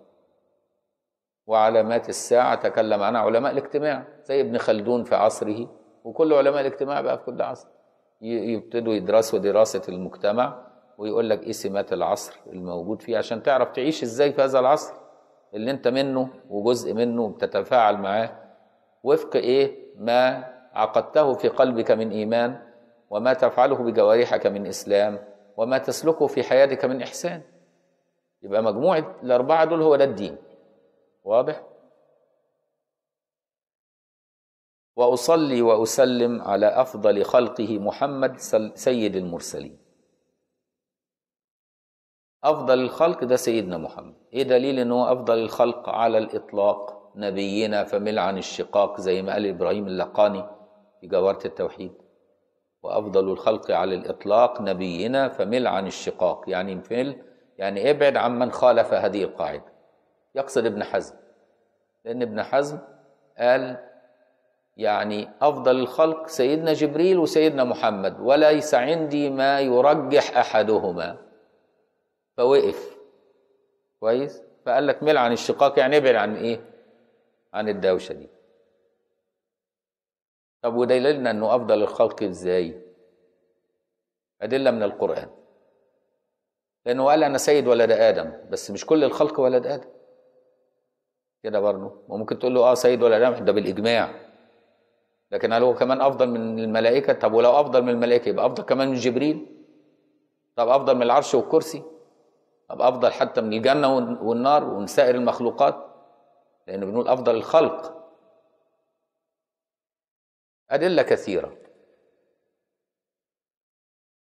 وعلامات الساعة تكلم عنها علماء الاجتماع زي ابن خلدون في عصره وكل علماء الاجتماع بقى في كل عصر. يبتدوا يدرسوا دراسة المجتمع ويقول لك إيه سمات العصر الموجود فيه عشان تعرف تعيش إزاي في هذا العصر. اللي انت منه وجزء منه وبتتفاعل معاه. وفق إيه؟ ما عقدته في قلبك من إيمان وما تفعله بجوارحك من إسلام وما تسلكه في حياتك من إحسان. يبقى مجموعه الأربعة دول هو ده الدين. واضح؟ وأصلي وأسلم على أفضل خلقه محمد سيد المرسلين. أفضل الخلق ده سيدنا محمد. إيه دليل إن هو أفضل الخلق على الإطلاق؟ نبينا فمل عن الشقاق زي ما قال إبراهيم اللقاني في جوهره التوحيد. وأفضل الخلق على الإطلاق نبينا فمل عن الشقاق. يعني مفل يعني ابعد عمن خالف هذه القاعدة. يقصد ابن حزم. لأن ابن حزم قال يعني أفضل الخلق سيدنا جبريل وسيدنا محمد وليس عندي ما يرجح أحدهما. فوقف. كويس؟ فقال لك مل عن الشقاق يعني ابعد عن إيه؟ عن الدوشة دي. طب ودليلنا إنه أفضل الخلق إزاي؟ أدلة من القرآن. لأنه قال أنا سيد ولد آدم بس مش كل الخلق ولد آدم. كده برضه. وممكن تقول له آه سيد ولد آدم ده بالإجماع. لكن هل هو كمان أفضل من الملائكة؟ طب ولو أفضل من الملائكة يبقى أفضل كمان من جبريل؟ طب أفضل من العرش والكرسي؟ طب أفضل حتى من الجنة والنار ومن سائر المخلوقات لأن بنقول أفضل الخلق. أدلة كثيرة.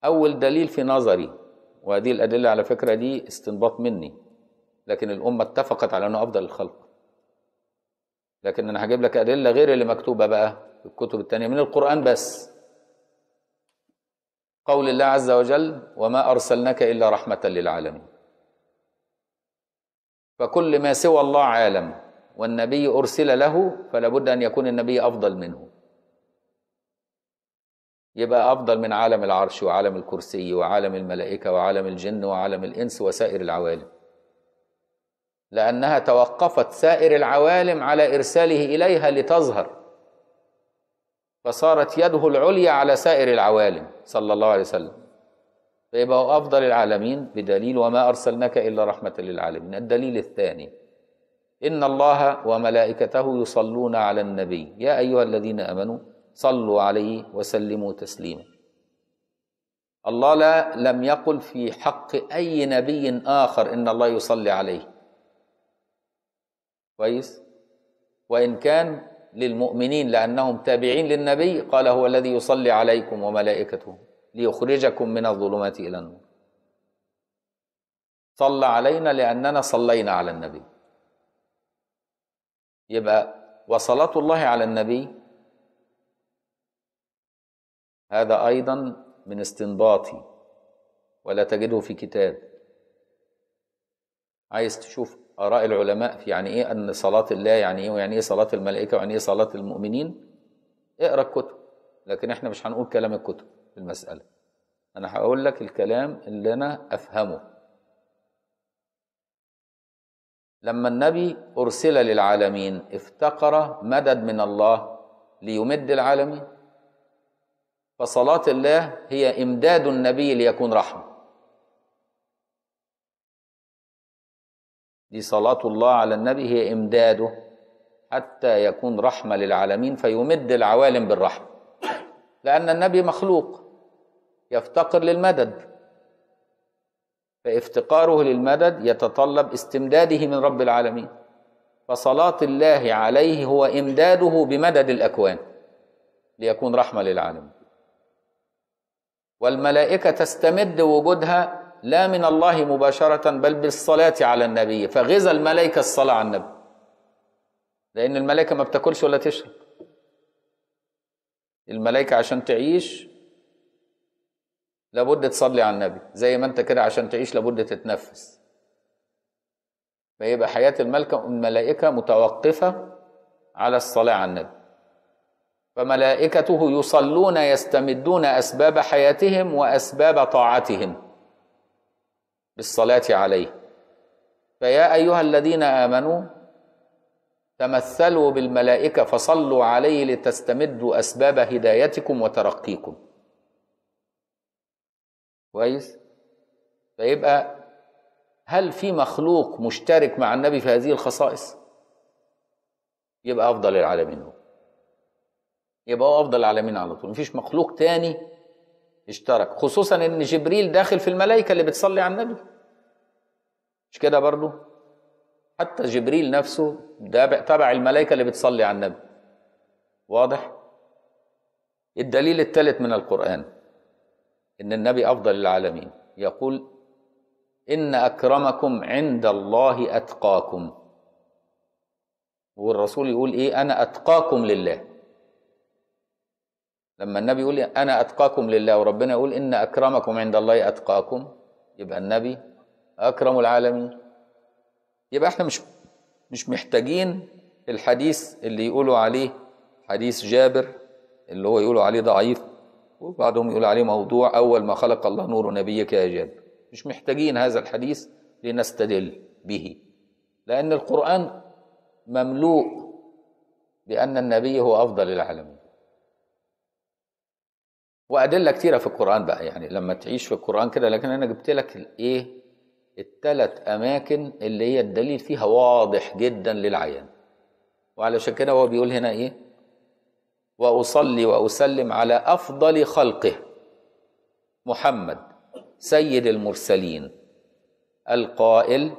أول دليل في نظري وهذه الأدلة على فكرة دي استنباط مني لكن الأمة اتفقت على أنه أفضل الخلق. لكن أنا هجيب لك أدلة غير اللي مكتوبة بقى في الكتب الثانية من القرآن بس. قول الله عز وجل وما أرسلناك إلا رحمة للعالمين. فكل ما سوى الله عالم والنبي أرسل له فلا بد أن يكون النبي أفضل منه. يبقى أفضل من عالم العرش وعالم الكرسي وعالم الملائكة وعالم الجن وعالم الإنس وسائر العوالم. لأنها توقفت سائر العوالم على إرساله إليها لتظهر. فصارت يده العليا على سائر العوالم صلى الله عليه وسلم. فيبقى هو أفضل العالمين بدليل وما أرسلناك إلا رحمة للعالمين. الدليل الثاني إن الله وملائكته يصلون على النبي. يا أيها الذين آمنوا صلوا عليه وسلموا تسليما. الله لا لم يقل في حق أي نبي آخر إن الله يصلي عليه. كويس؟ وإن كان للمؤمنين لأنهم تابعين للنبي قال هو الذي يصلي عليكم وملائكته. ليخرجكم من الظلمات إلى النور. صلى علينا لأننا صلينا على النبي. يبقى وصلاة الله على النبي هذا أيضا من استنباطي ولا تجده في كتاب. عايز تشوف آراء العلماء في يعني إيه أن صلاة الله يعني إيه ويعني إيه صلاة الملائكة ويعني إيه صلاة المؤمنين؟ اقرأ الكتب لكن إحنا مش هنقول كلام الكتب. في المسألة. أنا هقول لك الكلام اللي أنا أفهمه. لما النبي أرسل للعالمين افتقر مدد من الله ليمد العالمين. فصلاة الله هي إمداد النبي ليكون رحمة. دي صلاة الله على النبي هي إمداده حتى يكون رحمة للعالمين فيمد العوالم بالرحمة. لأن النبي مخلوق. يفتقر للمدد. فافتقاره للمدد يتطلب استمداده من رب العالمين. فصلاة الله عليه هو إمداده بمدد الأكوان ليكون رحمة للعالمين. والملائكة تستمد وجودها لا من الله مباشرة بل بالصلاة على النبي. فغذى الملائكة الصلاة على النبي. لأن الملائكة ما بتاكلش ولا تشرب. الملائكة عشان تعيش لابد تصلي على النبي. زي ما انت كده عشان تعيش لابد تتنفس. فيبقى حياة الملكة الملائكة متوقفة على الصلاة على النبي. فملائكته يصلون يستمدون أسباب حياتهم وأسباب طاعتهم بالصلاة عليه. فيا أيها الذين آمنوا تمثلوا بالملائكة فصلوا عليه لتستمدوا أسباب هدايتكم وترقيكم. كويس؟ فيبقى هل في مخلوق مشترك مع النبي في هذه الخصائص؟ يبقى أفضل العالمين هو يبقى هو أفضل العالمين على طول. مفيش مخلوق تاني اشترك خصوصا إن جبريل داخل في الملائكة اللي بتصلي على النبي. مش كده برضو؟ حتى جبريل نفسه ده تبع الملائكة اللي بتصلي على النبي. واضح؟ الدليل الثالث من القرآن. إن النبي أفضل العالمين يقول إن أكرمكم عند الله أتقاكم. والرسول يقول إيه؟ أنا أتقاكم لله. لما النبي يقول أنا أتقاكم لله وربنا يقول إن أكرمكم عند الله أتقاكم يبقى النبي أكرم العالمين. يبقى إحنا مش مش محتاجين الحديث اللي يقولوا عليه حديث جابر اللي هو يقولوا عليه ضعيف. وبعضهم يقول عليه موضوع أول ما خلق الله نور نبيك يا جابر مش محتاجين هذا الحديث لنستدل به. لأن القرآن مملوء بأن النبي هو أفضل العالمين. وأدلة كتيره في القرآن بقى يعني لما تعيش في القرآن كده لكن أنا جبت لك الايه الثلاث أماكن اللي هي الدليل فيها واضح جدا للعيان. وعلشان كده هو بيقول هنا إيه؟ وأصلي وأسلم على أفضل خلقه محمد سيد المرسلين القائل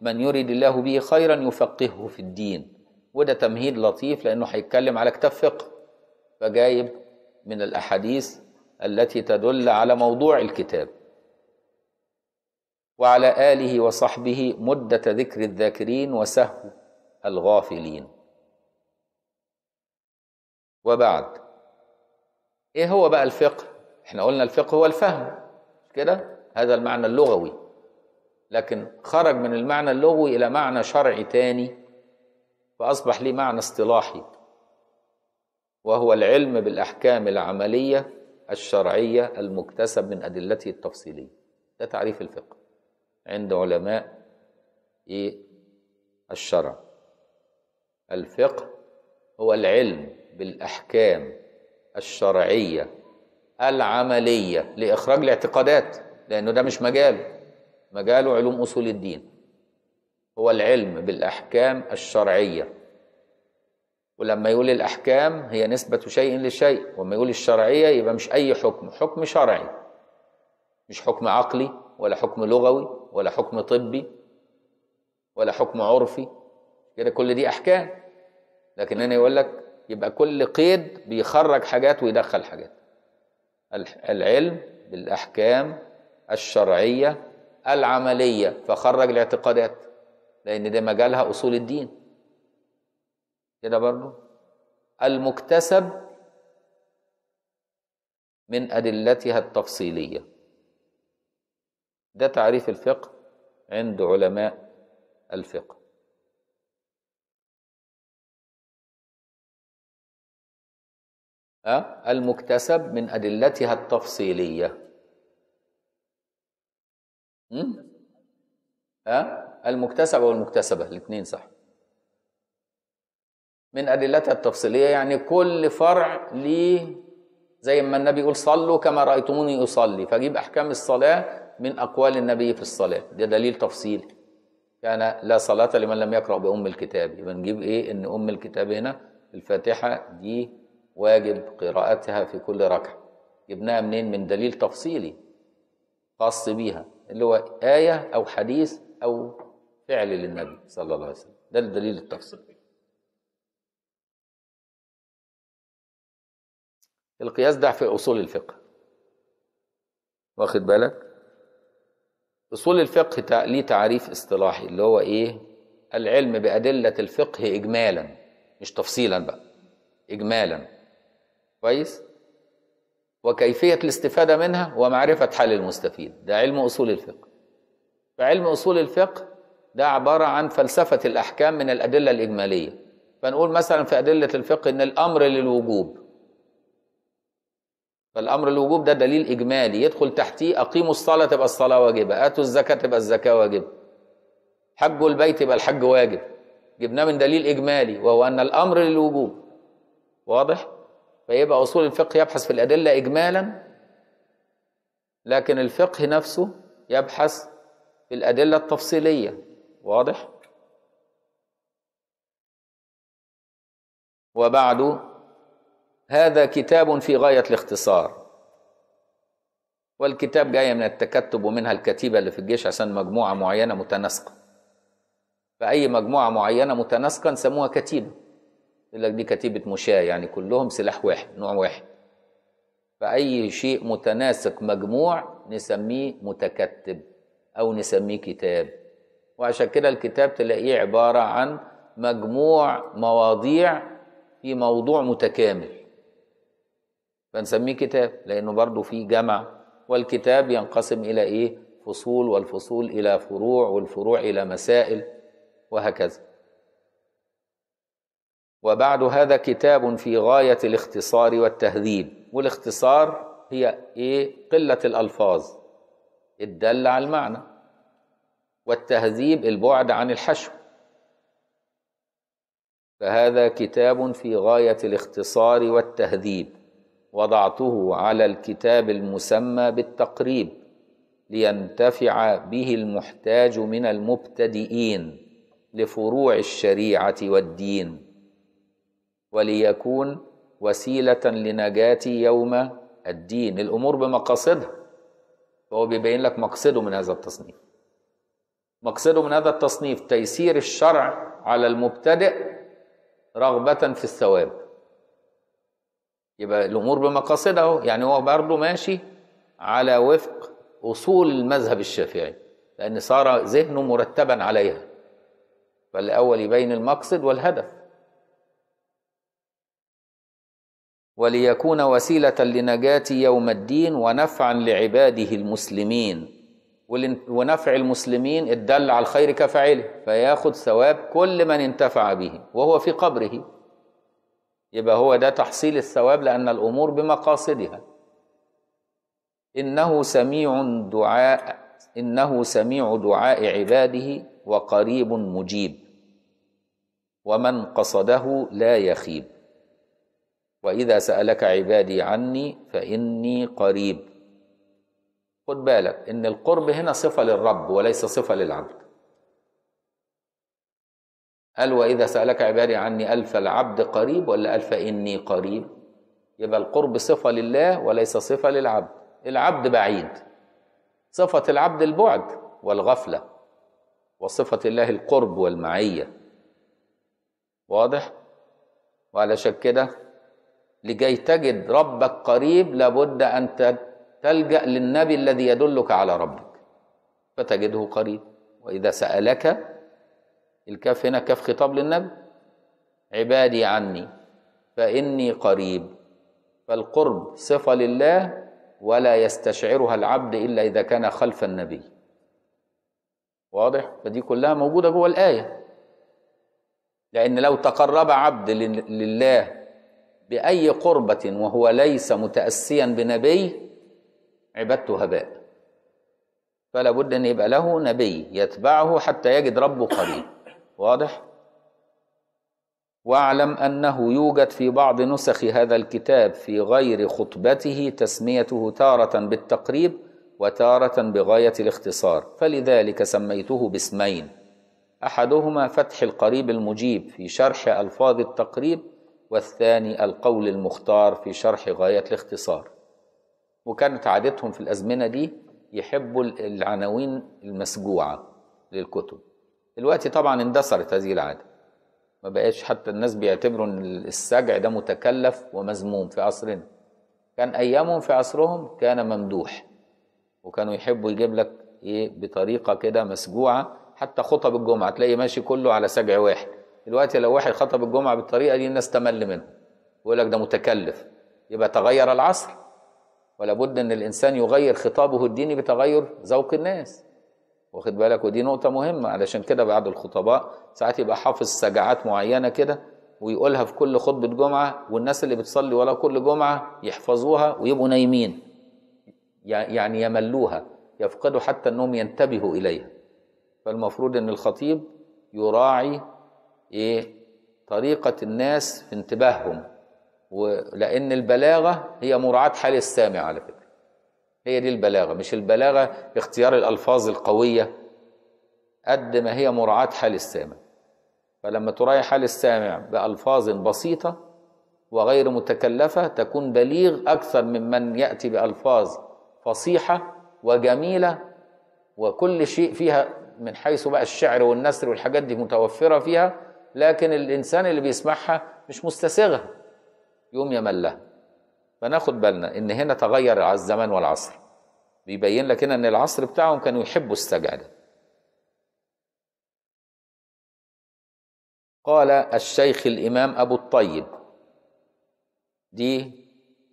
من يريد الله به خيرا يفقهه في الدين. وده تمهيد لطيف لأنه هيتكلم على كتاب فقه. فجايب من الأحاديث التي تدل على موضوع الكتاب. وعلى آله وصحبه مدة ذكر الذاكرين وسهو الغافلين. وبعد. إيه هو بقى الفقه؟ إحنا قلنا الفقه هو الفهم. كده؟ هذا المعنى اللغوي. لكن خرج من المعنى اللغوي إلى معنى شرعي تاني فأصبح ليه معنى اصطلاحي. وهو العلم بالأحكام العملية الشرعية المكتسب من أدلته التفصيلية. ده تعريف الفقه عند علماء إيه؟ الشرع. الفقه هو العلم بالأحكام الشرعية العملية لإخراج الاعتقادات لأنه ده مش مجاله مجاله علوم أصول الدين. هو العلم بالأحكام الشرعية. ولما يقول الأحكام هي نسبة شيء لشيء وما يقول الشرعية يبقى مش أي حكم. حكم شرعي. مش حكم عقلي ولا حكم لغوي ولا حكم طبي ولا حكم عرفي. كده كل دي أحكام. لكن هنا يقول لك يبقى كل قيد بيخرج حاجات ويدخل حاجات. العلم بالأحكام الشرعية العملية فخرج الاعتقادات لأن ده مجالها أصول الدين. كده برضو. المكتسب من أدلتها التفصيلية. ده تعريف الفقه عند علماء الفقه. المكتسب من أدلتها التفصيلية؟ المكتسب والمكتسبة الاثنين صح. من أدلتها التفصيلية يعني كل فرع ليه زي ما النبي يقول صلوا كما رأيتموني أصلي. فأجيب أحكام الصلاة من أقوال النبي في الصلاة. ده دليل تفصيلي كان لا صلاة لمن لم يقرأ بأم الكتاب. يبقى نجيب إيه؟ إن أم الكتاب هنا الفاتحة دي واجب قراءتها في كل ركعة. جبناها منين؟ من دليل تفصيلي خاص بيها اللي هو آية أو حديث أو فعل للنبي صلى الله عليه وسلم. ده الدليل التفصيلي. القياس ده في أصول الفقه. واخد بالك؟ أصول الفقه ليه تعريف اصطلاحي اللي هو إيه؟ العلم بأدلة الفقه إجمالا مش تفصيلا بقى إجمالا. كويس؟ وكيفية الاستفادة منها ومعرفة حال المستفيد. ده علم أصول الفقه. فعلم أصول الفقه ده عبارة عن فلسفة الأحكام من الأدلة الإجمالية. فنقول مثلا في أدلة الفقه إن الأمر للوجوب. فالأمر الوجوب ده دليل إجمالي. يدخل تحتيه أقيموا الصلاة تبقى الصلاة واجبة. آتوا الزكاة تبقى الزكاة واجبة. حجوا البيت يبقى الحج واجب. جبناه من دليل إجمالي وهو أن الأمر للوجوب. واضح؟ فيبقى أصول الفقه يبحث في الأدلة إجمالا لكن الفقه نفسه يبحث في الأدلة التفصيلية. واضح؟ وبعد هذا كتاب في غاية الاختصار. والكتاب جاية من التكتب ومنها الكتيبة اللي في الجيش عشان مجموعة معينة متناسقة. فأي مجموعة معينة متناسقة نسموها كتيبة. يقول لك دي كتيبة مشاة يعني كلهم سلاح واحد نوع واحد. فأي شيء متناسق مجموع نسميه متكتب أو نسميه كتاب. وعشان كده الكتاب تلاقيه عبارة عن مجموع مواضيع في موضوع متكامل. فنسميه كتاب لأنه برضه فيه جمع والكتاب ينقسم إلى إيه؟ فصول والفصول إلى فروع والفروع إلى مسائل وهكذا. وبعد هذا كتاب في غاية الاختصار والتهذيب. والاختصار هي إيه؟ قلة الألفاظ. الدالة على المعنى. والتهذيب البعد عن الحشو. فهذا كتاب في غاية الاختصار والتهذيب. وضعته على الكتاب المسمى بالتقريب لينتفع به المحتاج من المبتدئين لفروع الشريعة والدين. وليكون وسيلة لنجاة يوم الدين. الأمور بمقاصدها. فهو بيبين لك مقصده من هذا التصنيف. مقصده من هذا التصنيف تيسير الشرع على المبتدئ رغبة في الثواب. يبقى الأمور بمقاصدها يعني هو برضه ماشي على وفق أصول المذهب الشافعي لأن صار ذهنه مرتبا عليها. فالأول يبين المقصد والهدف. وليكون وسيلة لنجاة يوم الدين ونفعا لعباده المسلمين. ونفع المسلمين الدل على الخير كفاعله فياخد ثواب كل من انتفع به وهو في قبره. يبقى هو ده تحصيل الثواب لأن الأمور بمقاصدها. إنه سميع دعاء إنه سميع دعاء عباده وقريب مجيب. ومن قصده لا يخيب. وإذا سألك عبادي عني فإني قريب. خد بالك إن القرب هنا صفة للرب وليس صفة للعبد. قال وإذا سألك عبادي عني ألف العبد قريب ولا ألف إني قريب؟ يبقى القرب صفة لله وليس صفة للعبد. العبد بعيد. صفة العبد البعد والغفلة. وصفة الله القرب والمعية. واضح؟ وعلشان كده؟ لكي تجد ربك قريب لابد أن تلجأ للنبي الذي يدلك على ربك. فتجده قريب. وإذا سألك الكاف هنا كاف خطاب للنبي. عبادي عني فإني قريب. فالقرب صفة لله ولا يستشعرها العبد إلا إذا كان خلف النبي. واضح؟ فدي كلها موجودة جوه الآية. لأن لو تقرب عبد لله بأي قربة وهو ليس متأسيا بنبي عبادته هباء. فلا بد أن يبقى له نبي يتبعه حتى يجد ربه قريب. واضح؟ واعلم أنه يوجد في بعض نسخ هذا الكتاب في غير خطبته تسميته تارة بالتقريب وتارة بغاية الاختصار. فلذلك سميته باسمين. أحدهما فتح القريب المجيب في شرح ألفاظ التقريب والثاني القول المختار في شرح غاية الاختصار. وكانت عادتهم في الأزمنة دي يحبوا العناوين المسجوعة للكتب. دلوقتي طبعا اندثرت هذه العادة. ما بقاش حتى الناس بيعتبروا إن السجع ده متكلف ومذموم في عصرنا. كان أيامهم في عصرهم كان ممدوح. وكانوا يحبوا يجيب لك إيه بطريقة كده مسجوعة. حتى خطب الجمعة تلاقي ماشي كله على سجع واحد. دلوقتي لو واحد خطب الجمعة بالطريقة دي الناس تمل منه. يقول لك ده متكلف. يبقى تغير العصر. ولا بد إن الإنسان يغير خطابه الديني بتغير ذوق الناس. واخد بالك؟ ودي نقطة مهمة. علشان كده بعض الخطباء ساعات يبقى حافظ سجعات معينة كده ويقولها في كل خطبة جمعة والناس اللي بتصلي ولا كل جمعة يحفظوها ويبقوا نايمين. يعني يملوها. يفقدوا حتى إنهم ينتبهوا إليها. فالمفروض إن الخطيب يراعي إيه؟ طريقة الناس في انتباههم. ولان البلاغة هي مراعاة حال السامع على فكرة. هي دي البلاغة مش البلاغة اختيار الألفاظ القوية. قد ما هي مراعاة حال السامع. فلما تراعي حال السامع بألفاظ بسيطة وغير متكلفة تكون بليغ أكثر ممن يأتي بألفاظ فصيحة وجميلة. وكل شيء فيها من حيث بقى الشعر والنثر والحاجات دي متوفرة فيها لكن الإنسان اللي بيسمعها مش مستساغها يوم يملها. فناخد بالنا إن هنا تغير على الزمان والعصر. بيبين لك هنا إن العصر بتاعهم كانوا يحبوا السجع قال الشيخ الإمام أبو الطيب. دي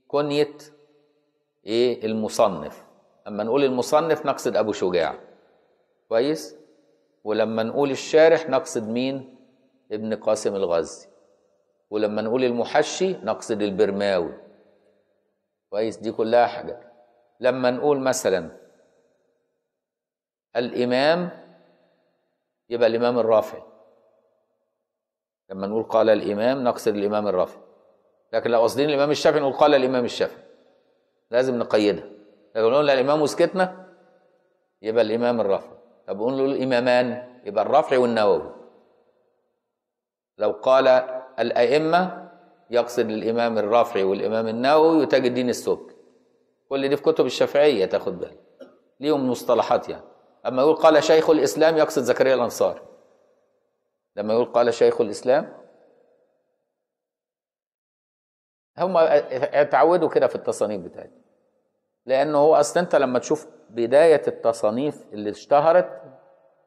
كنية إيه؟ المصنف. اما نقول المصنف نقصد أبو شجاع. كويس؟ ولما نقول الشارح نقصد مين؟ ابن قاسم الغزي. ولما نقول المحشي نقصد البرماوي. كويس؟ دي كلها حاجات لما نقول مثلا الإمام يبقى الإمام الرافعي. لما نقول قال الإمام نقصد الإمام الرافعي. لكن لو قصدين الإمام الشافعي نقول قال الإمام الشافعي. لازم نقيدها. لو قلنا الإمام وسكتنا يبقى الإمام الرافعي. طب نقول له الإمامان يبقى الرافعي والنووي. لو قال الأئمة يقصد الإمام الرافعي والإمام النووي وتاج الدين السبكي. كل دي في كتب الشافعية تاخد بالك. ليهم مصطلحات يعني. أما يقول قال شيخ الإسلام يقصد زكريا الانصاري لما يقول قال شيخ الإسلام هم اتعودوا كده في التصانيف بتاعتهم. لأنه هو أصل أنت لما تشوف بداية التصانيف اللي اشتهرت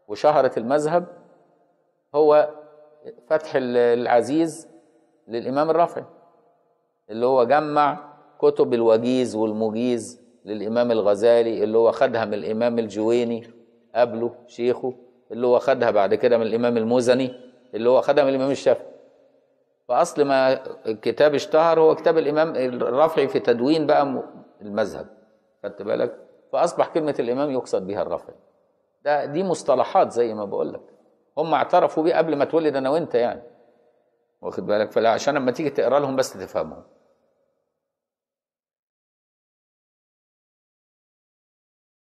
وشهرت المذهب هو فتح العزيز للإمام الرافعي اللي هو جمع كتب الوجيز والمجيز للإمام الغزالي اللي هو خدها من الإمام الجويني قبله شيخه اللي هو خدها بعد كده من الإمام المزني اللي هو خدها من الإمام الشافعي. فأصل ما الكتاب اشتهر هو كتاب الإمام الرافعي في تدوين بقى المذهب خدت بالك؟ فأصبح كلمة الإمام يقصد بها الرافعي. ده دي مصطلحات زي ما بقول لك. هم اعترفوا بيه قبل ما اتولد أنا وأنت يعني. واخد بالك؟ فلا عشان لما تيجي تقرأ لهم بس تفهمهم.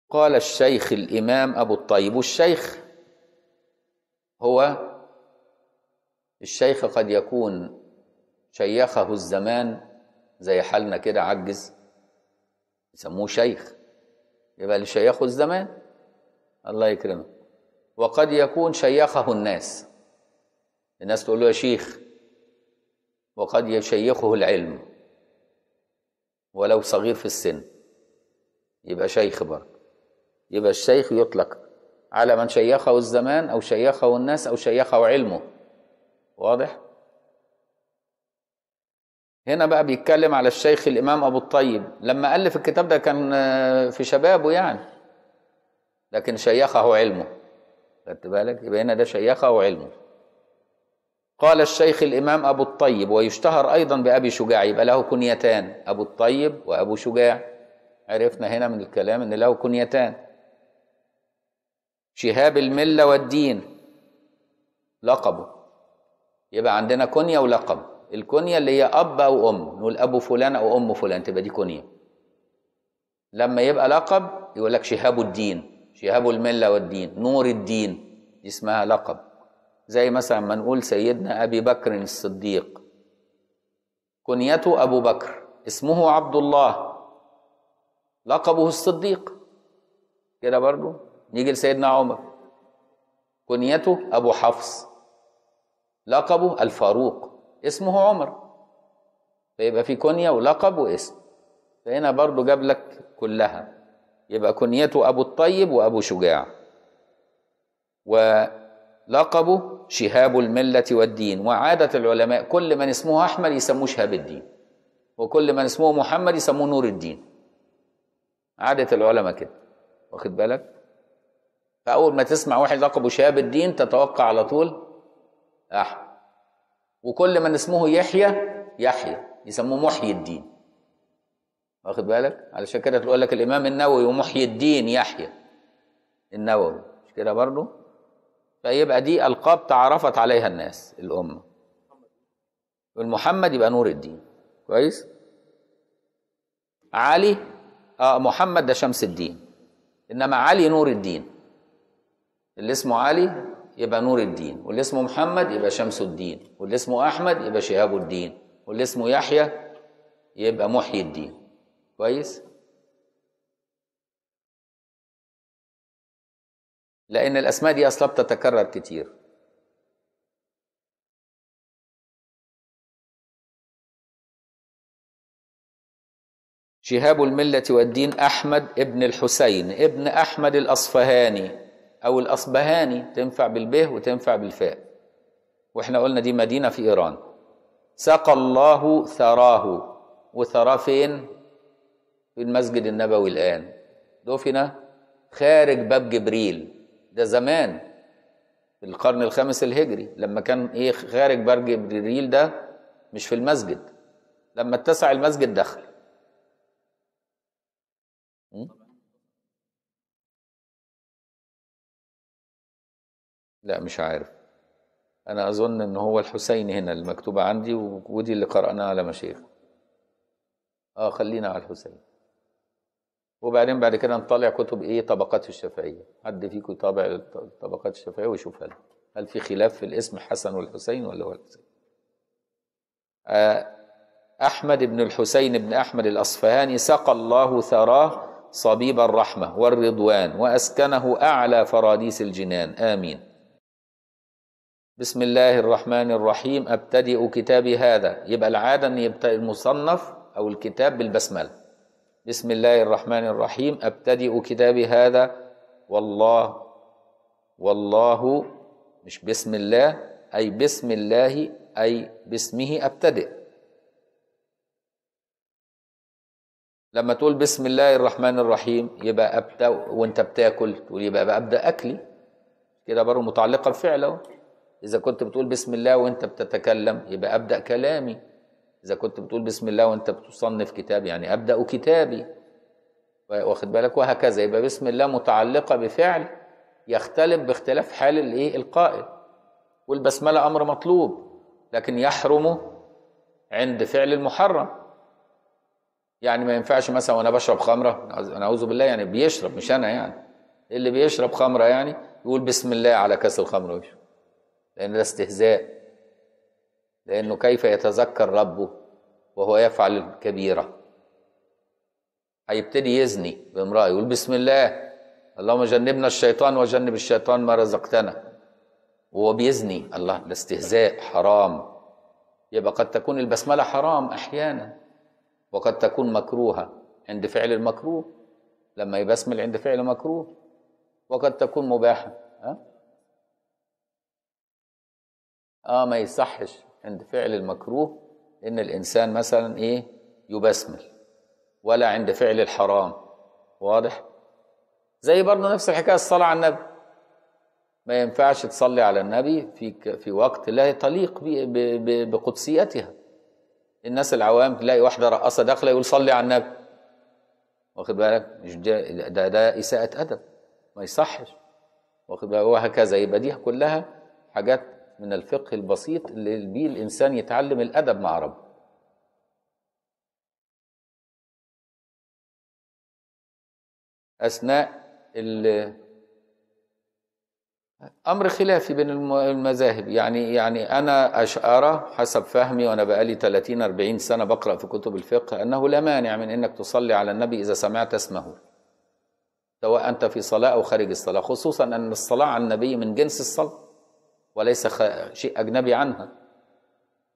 قال الشيخ الإمام أبو الطيب. والشيخ هو الشيخ قد يكون شيخه الزمان زي حالنا كده عجز. يسموه شيخ. يبقى اللي شيخه الزمان. الله يكرمه وقد يكون شيخه الناس. الناس تقول له يا شيخ وقد يشيخه العلم. ولو صغير في السن يبقى شيخ برضه. يبقى الشيخ يطلق على من شيخه الزمان أو شيخه الناس أو شيخه علمه. واضح؟ هنا بقى بيتكلم على الشيخ الإمام أبو الطيب. لما ألف الكتاب ده كان في شبابه يعني لكن شيخه علمه. خدت بالك؟ يبقى هنا ده شيخه علمه قال الشيخ الإمام أبو الطيب ويشتهر أيضا بأبي شجاع يبقى له كنيتان أبو الطيب وأبو شجاع. عرفنا هنا من الكلام إن له كنيتان. شهاب الملة والدين لقبه. يبقى عندنا كنية ولقب. الكنية اللي هي أب أو أم نقول أبو فلان أو أم فلان تبقى دي كنية. لما يبقى لقب يقول لك شهاب الدين. شهاب الملة والدين نور الدين دي اسمها لقب. زي مثلا ما نقول سيدنا أبي بكر الصديق. كنيته أبو بكر اسمه عبد الله. لقبه الصديق. كده برضو نيجي لسيدنا عمر. كنيته أبو حفص. لقبه الفاروق اسمه عمر. فيبقى في كنية ولقب واسم. فهنا برضو جاب لك كلها. يبقى كنيته أبو الطيب وأبو شجاع. ولقبه شهاب الملة والدين. وعادة العلماء كل من اسمه أحمد يسموه شهاب الدين. وكل من اسمه محمد يسموه نور الدين. عادة العلماء كده. واخد بالك؟ فأول ما تسمع واحد لقبه شهاب الدين تتوقع على طول أحمد. وكل من اسمه يحيى يحيى. يسموه محيي الدين. واخد بالك؟ علشان كده تقول لك الإمام النووي ومحيي الدين يحيى النووي. مش كده برضه فيبقى دي ألقاب تعرفت عليها الناس الأمة. والمحمد يبقى نور الدين. كويس؟ علي آه محمد ده شمس الدين. إنما علي نور الدين. اللي اسمه علي يبقى نور الدين. واللي اسمه محمد يبقى شمس الدين. واللي اسمه أحمد يبقى شهاب الدين. واللي اسمه يحيى يبقى محيي الدين. كويس؟ لأن الأسماء دي أصلا بتتكرر كتير. شهاب الملة والدين أحمد ابن الحسين ابن أحمد الأصفهاني أو الأصبهاني تنفع بالبه وتنفع بالفاء. وإحنا قلنا دي مدينة في إيران. سقى الله ثراه. وثراه فين؟ في المسجد النبوي الآن. دفن خارج باب جبريل. ده زمان في القرن الخامس الهجري لما كان إيه خارج باب جبريل ده مش في المسجد. لما اتسع المسجد دخل. لا مش عارف. أنا أظن إن هو الحسين هنا المكتوبه عندي ودي اللي قرأناها على مشايخ. آه خلينا على الحسين. وبعدين بعد كده نطلع كتب إيه؟ طبقات الشافعية. حد فيكم يطابع طبقات الشافعية ويشوف هل هل في خلاف في الاسم حسن والحسين ولا هو الحسين؟ آه أحمد بن الحسين بن أحمد الأصفهاني سقى الله ثراه صبيب الرحمة والرضوان وأسكنه أعلى فراديس الجنان. آمين. بسم الله الرحمن الرحيم. أبتدئ كتابي هذا. يبقى العادة إن يبتدئ المصنف أو الكتاب بالبسملة. بسم الله الرحمن الرحيم ابتدئ كتابي هذا والله والله مش بسم الله اي بسم الله اي باسمه ابتدئ لما تقول بسم الله الرحمن الرحيم يبقى ابدا وانت بتاكل تقول يبقى ابدا اكلي كده برضه متعلقه بفعل اهو إذا كنت بتقول بسم الله وأنت بتتكلم يبقى أبدأ كلامي إذا كنت بتقول بسم الله وأنت بتصنف كتاب يعني أبدأ كتابي. واخد بالك؟ وهكذا. يبقى بسم الله متعلقة بفعل يختلف باختلاف حال الإيه؟ القائل. والبسملة أمر مطلوب لكن يحرم عند فعل المحرم. يعني ما ينفعش مثلا وأنا بشرب خمرة أنا أعوذ بالله يعني بيشرب مش أنا يعني. اللي بيشرب خمرة يعني يقول بسم الله على كاس الخمر. ويشرب لأن ده استهزاء. لأنه كيف يتذكر ربه وهو يفعل الكبيرة. هيبتدي يزني بامرأة يقول بسم الله اللهم جنبنا الشيطان وجنب الشيطان ما رزقتنا. وهو بيزني الله ده استهزاء حرام. يبقى قد تكون البسملة حرام أحيانا وقد تكون مكروهة عند فعل المكروه. لما يبسمل عند فعل مكروه وقد تكون مباحة أه؟ آه ما يصحش. عند فعل المكروه إن الإنسان مثلا إيه؟ يبسمل ولا عند فعل الحرام. واضح؟ زي برضه نفس الحكاية الصلاة على النبي. ما ينفعش تصلي على النبي في في وقت لا تليق بقدسيتها. الناس العوام تلاقي واحدة رقاصه داخلة يقول صلي على النبي. واخد بالك؟ مش ده ده, ده إساءة أدب. ما يصحش. واخد بالك وهكذا. يبقى دي كلها حاجات من الفقه البسيط اللي بيه الإنسان يتعلم الأدب مع ربه. أثناء أمر خلافي بين المذاهب. يعني يعني أنا أرى حسب فهمي وأنا بقالي 30 40 سنة بقرأ في كتب الفقه أنه لا مانع من أنك تصلي على النبي إذا سمعت اسمه سواء أنت في صلاة أو خارج الصلاة خصوصا أن الصلاة على النبي من جنس الصلاة. وليس شيء أجنبي عنها.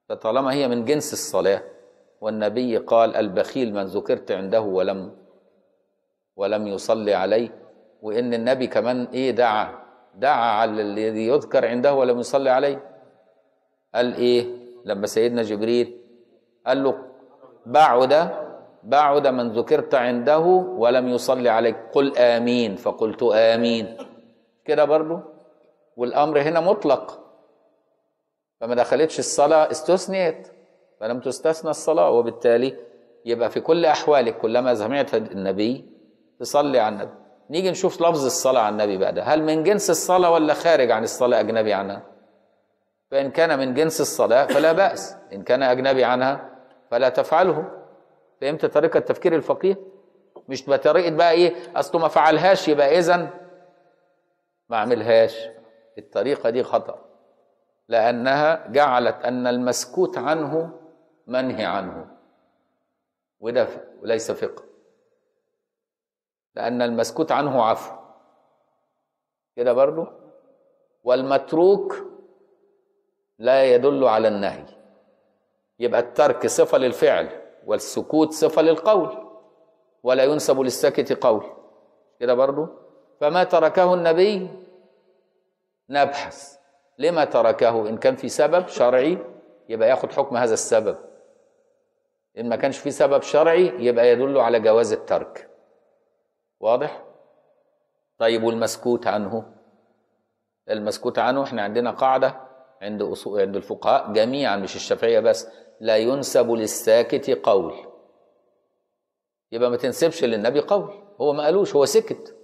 فطالما هي من جنس الصلاة والنبي قال البخيل من ذكرت عنده ولم ولم يصلي عليه وإن النبي كمان إيه دعا دعا على الذي يذكر عنده ولم يصلي عليه. قال إيه؟ لما سيدنا جبريل قال له بعد بعد من ذكرت عنده ولم يصلي عليك قل آمين. فقلت آمين. كده برضو؟ والأمر هنا مطلق. فما دخلتش الصلاة استثنيت. فلم تستثنى الصلاة وبالتالي يبقى في كل أحوالك كلما سمعت النبي تصلي على النبي. نيجي نشوف لفظ الصلاة على النبي بقى ده هل من جنس الصلاة ولا خارج عن الصلاة أجنبي عنها؟ فإن كان من جنس الصلاة فلا بأس. إن كان أجنبي عنها فلا تفعله. فهمت طريقة تفكير الفقيه؟ مش بطريقة بقى إيه أصله ما فعلهاش يبقى إذا ما عملهاش الطريقة دي خطأ لأنها جعلت أن المسكوت عنه منهي عنه وده وليس فقه. لأن المسكوت عنه عفو. كده برضو؟ والمتروك لا يدل على النهي. يبقى الترك صفة للفعل والسكوت صفة للقول ولا ينسب للساكت قول. كده برضو؟ فما تركه النبي نبحث. لما تركه؟ إن كان في سبب شرعي يبقى ياخد حكم هذا السبب. إن ما كانش في سبب شرعي يبقى يدل على جواز الترك. واضح؟ طيب والمسكوت عنه؟ المسكوت عنه إحنا عندنا قاعدة عند أصول عند الفقهاء جميعا مش الشافعية بس. لا ينسب للساكت قول. يبقى ما تنسبش للنبي قول. هو ما قالوش هو سكت.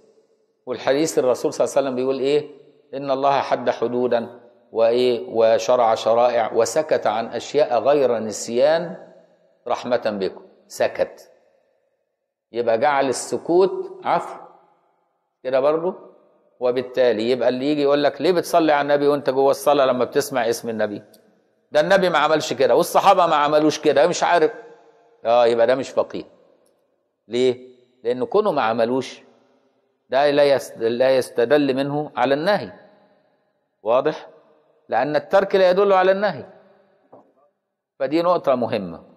والحديث الرسول صلى الله عليه وسلم بيقول إيه؟ إن الله حد حدودا وإيه وشرع شرائع وسكت عن أشياء غير نسيان رحمة بكم. سكت. يبقى جعل السكوت عفو. كده برضو؟ وبالتالي يبقى اللي يجي يقول لك ليه بتصلي على النبي وأنت جوه الصلاة لما بتسمع اسم النبي؟ ده النبي ما عملش كده والصحابة ما عملوش كده مش عارف. آه يبقى ده مش فقيه. ليه؟ لأن كونه ما عملوش ده لا لا يستدل منه على النهي. واضح؟ لأن الترك لا يدل على النهي. فدي نقطة مهمة.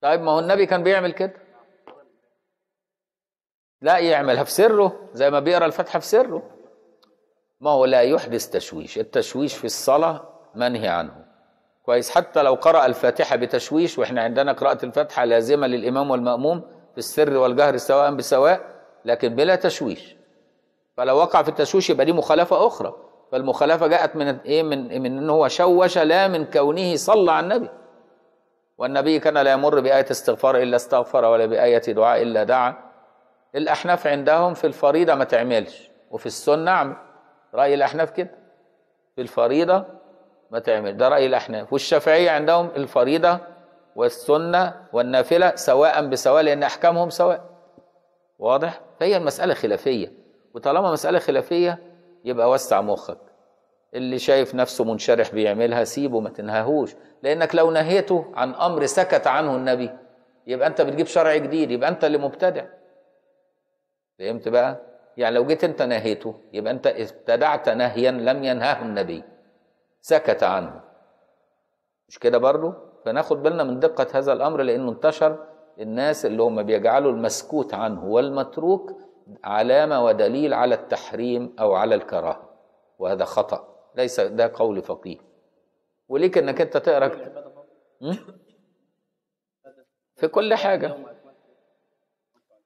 طيب ما هو النبي كان بيعمل كده؟ لا يعملها في سره زي ما بيقرأ الفاتحه في سره. ما هو لا يحدث تشويش. التشويش في الصلاة منهي عنه. كويس حتى لو قرأ الفاتحة بتشويش وإحنا عندنا قراءة الفاتحة لازمة للإمام والمأموم في السر والجهر سواء بسواء لكن بلا تشويش. فلو وقع في التشويش يبقى دي مخالفة أخرى. فالمخالفة جاءت من إيه؟ من من إن هو شوش لا من كونه صلى على النبي. والنبي كان لا يمر بآية استغفار إلا استغفر ولا بآية دعاء إلا دعا. الأحناف عندهم في الفريضة ما تعملش. وفي السنة اعمل رأي الأحناف كده. في الفريضة ما تعمل. ده رأي الأحناف. والشافعية عندهم الفريضة والسنة والنافلة سواء بسواء لأن أحكامهم سواء. واضح؟ فهي المسألة خلافية. وطالما مسألة خلافية يبقى وسع مخك. اللي شايف نفسه منشرح بيعملها سيبه ما تنهاهوش. لأنك لو نهيته عن أمر سكت عنه النبي يبقى أنت بتجيب شرع جديد يبقى أنت اللي مبتدع. فهمت بقى؟ يعني لو جيت أنت نهيته يبقى أنت ابتدعت نهيا لم ينهاه النبي. سكت عنه. مش كده برضو؟ فناخد بالنا من دقة هذا الأمر لأنه انتشر الناس اللي هم بيجعلوا المسكوت عنه والمتروك علامة ودليل على التحريم أو على الكراهة وهذا خطأ. ليس ده قول فقيه. وليك إنك أنت تقرأ في كل حاجة.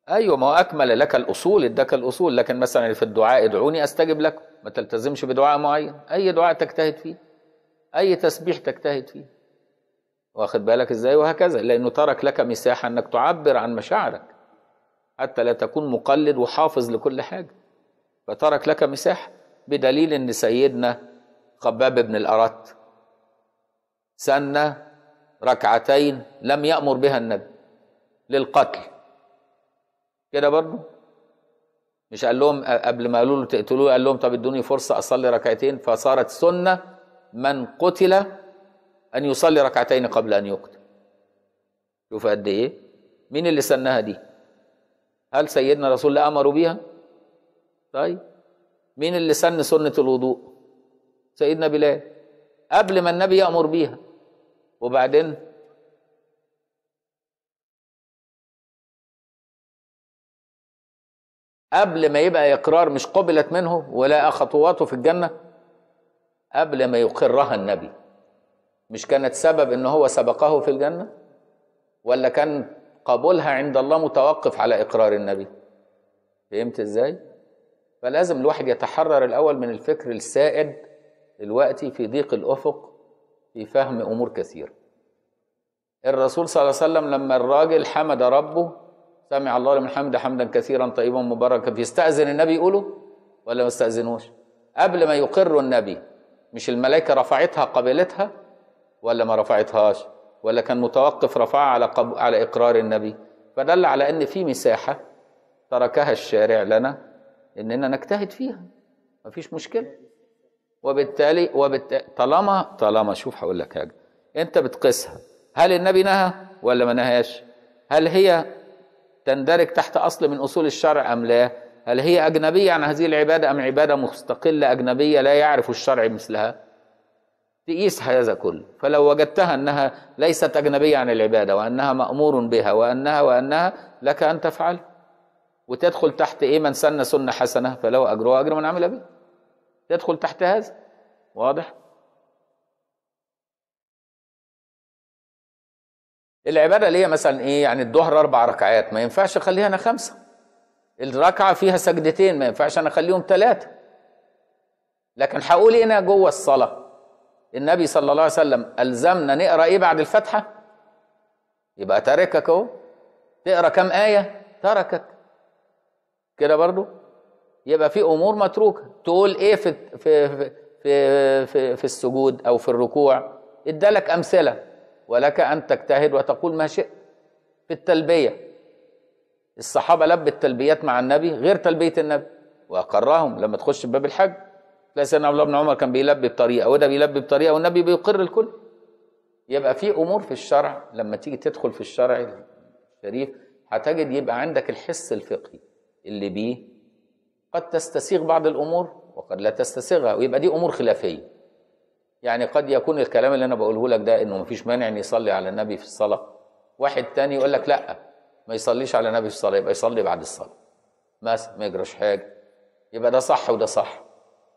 أيوه ما هو أكمل لك الأصول إداك الأصول لكن مثلا في الدعاء ادعوني أستجب لكم ما تلتزمش بدعاء معين. أي دعاء تجتهد فيه. أي تسبيح تجتهد فيه. واخد بالك إزاي؟ وهكذا. لأنه ترك لك مساحة أنك تعبر عن مشاعرك حتى لا تكون مقلد وحافظ لكل حاجة. فترك لك مساحة. بدليل إن سيدنا خباب بن الأرت سن ركعتين لم يأمر بها النبي للقتل. كده برضه مش قال لهم قبل ما قالوا له تقتلوه قال لهم طب ادوني فرصة أصلي ركعتين. فصارت سنة من قتل أن يصلي ركعتين قبل أن يقتل شوف قد إيه؟ مين اللي سنها دي؟ هل سيدنا رسول الله امروا بيها؟ طيب. مين اللي سن سنة الوضوء؟ سيدنا بلال. قبل ما النبي يأمر بيها. وبعدين؟ قبل ما يبقى إقرار مش قبلت منه ولا خطواته في الجنة؟ قبل ما يقرها النبي. مش كانت سبب إن هو سبقه في الجنة؟ ولا كان قبولها عند الله متوقف على إقرار النبي؟ فهمت إزاي؟ فلازم الواحد يتحرر الأول من الفكر السائد دلوقتي في ضيق الأفق في فهم أمور كثيرة. الرسول صلى الله عليه وسلم لما الراجل حمد ربه سمع الله لمن حمد حمدا كثيرا طيبا مباركا بيستأذن النبي يقوله؟ ولا ما استأذنوش؟ قبل ما يقر النبي مش الملائكة رفعتها قبلتها ولا ما رفعتهاش ولا كان متوقف رفعها على قب... على إقرار النبي. فدل على أن في مساحة تركها الشارع لنا إننا نجتهد فيها. مفيش مشكلة. وبالتالي وبالتالي طالما طالما شوف هقول لك حاجة. أنت بتقيسها. هل النبي نهى ولا ما نهاش؟ هل هي تندرج تحت أصل من أصول الشرع أم لا؟ هل هي أجنبية عن هذه العبادة أم عبادة مستقلة أجنبية لا يعرف الشرع مثلها؟ تقيس هذا كله فلو وجدتها أنها ليست أجنبية عن العبادة وأنها مأمور بها وأنها وأنها لك أن تفعل. وتدخل تحت إيه؟ من سن سنة حسنة فله أجر وأجر من عمل به. تدخل تحت هذا. واضح؟ العبادة اللي هي مثلا إيه؟ يعني الظهر أربع ركعات ما ينفعش أخليها أنا خمسة. الركعة فيها سجدتين ما ينفعش أنا أخليهم ثلاثة لكن هقول إيه؟ أنا جوه الصلاة. النبي صلى الله عليه وسلم ألزمنا نقرأ إيه بعد الفاتحة؟ يبقى تركك أهو. تقرأ كم آية؟ تركك. كده برضو؟ يبقى في أمور متروكة. تقول إيه في في في في, في, السجود أو في الركوع؟ ادالك أمثلة. ولك أن تجتهد وتقول ما شئت. في التلبية. الصحابة لبوا التلبيات مع النبي غير تلبية النبي. وأقرهم لما تخش بباب الحج. تلاقي سيدنا عبد الله بن عمر كان بيلبي بطريقة وده بيلبي بطريقة والنبي بيقر الكل. يبقى في أمور في الشرع لما تيجي تدخل في الشرع الشريف هتجد يبقى عندك الحس الفقهي اللي بيه. قد تستسيغ بعض الأمور وقد لا تستسيغها ويبقى دي أمور خلافية. يعني قد يكون الكلام اللي أنا بقوله لك ده إنه مفيش مانع إن يصلي على النبي في الصلاة. واحد تاني يقول لك لأ ما يصليش على النبي في الصلاة يبقى يصلي بعد الصلاة. مثلا ما يجراش حاجة. يبقى ده صح وده صح.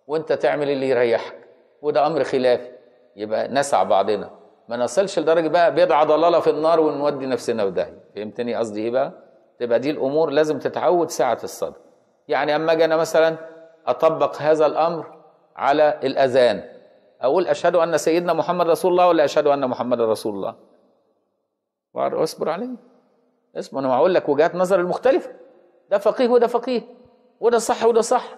وانت تعمل اللي يريحك. وده أمر خلافي يبقى نسع بعضنا. ما نصلش لدرجة بقى بيضع ضلالة في النار ونودي نفسنا في داهية. فهمتني قصدي إيه بقى؟ تبقى دي الأمور لازم تتعود ساعة الصلاه يعني أما أجي أنا مثلا أطبق هذا الأمر على الأذان. أقول أشهد أن سيدنا محمد رسول الله ولا أشهد أن محمد رسول الله؟ واصبر عليه. اسمه أنا هقول لك وجهات نظر المختلفه ده فقيه وده فقيه. وده صح وده صح.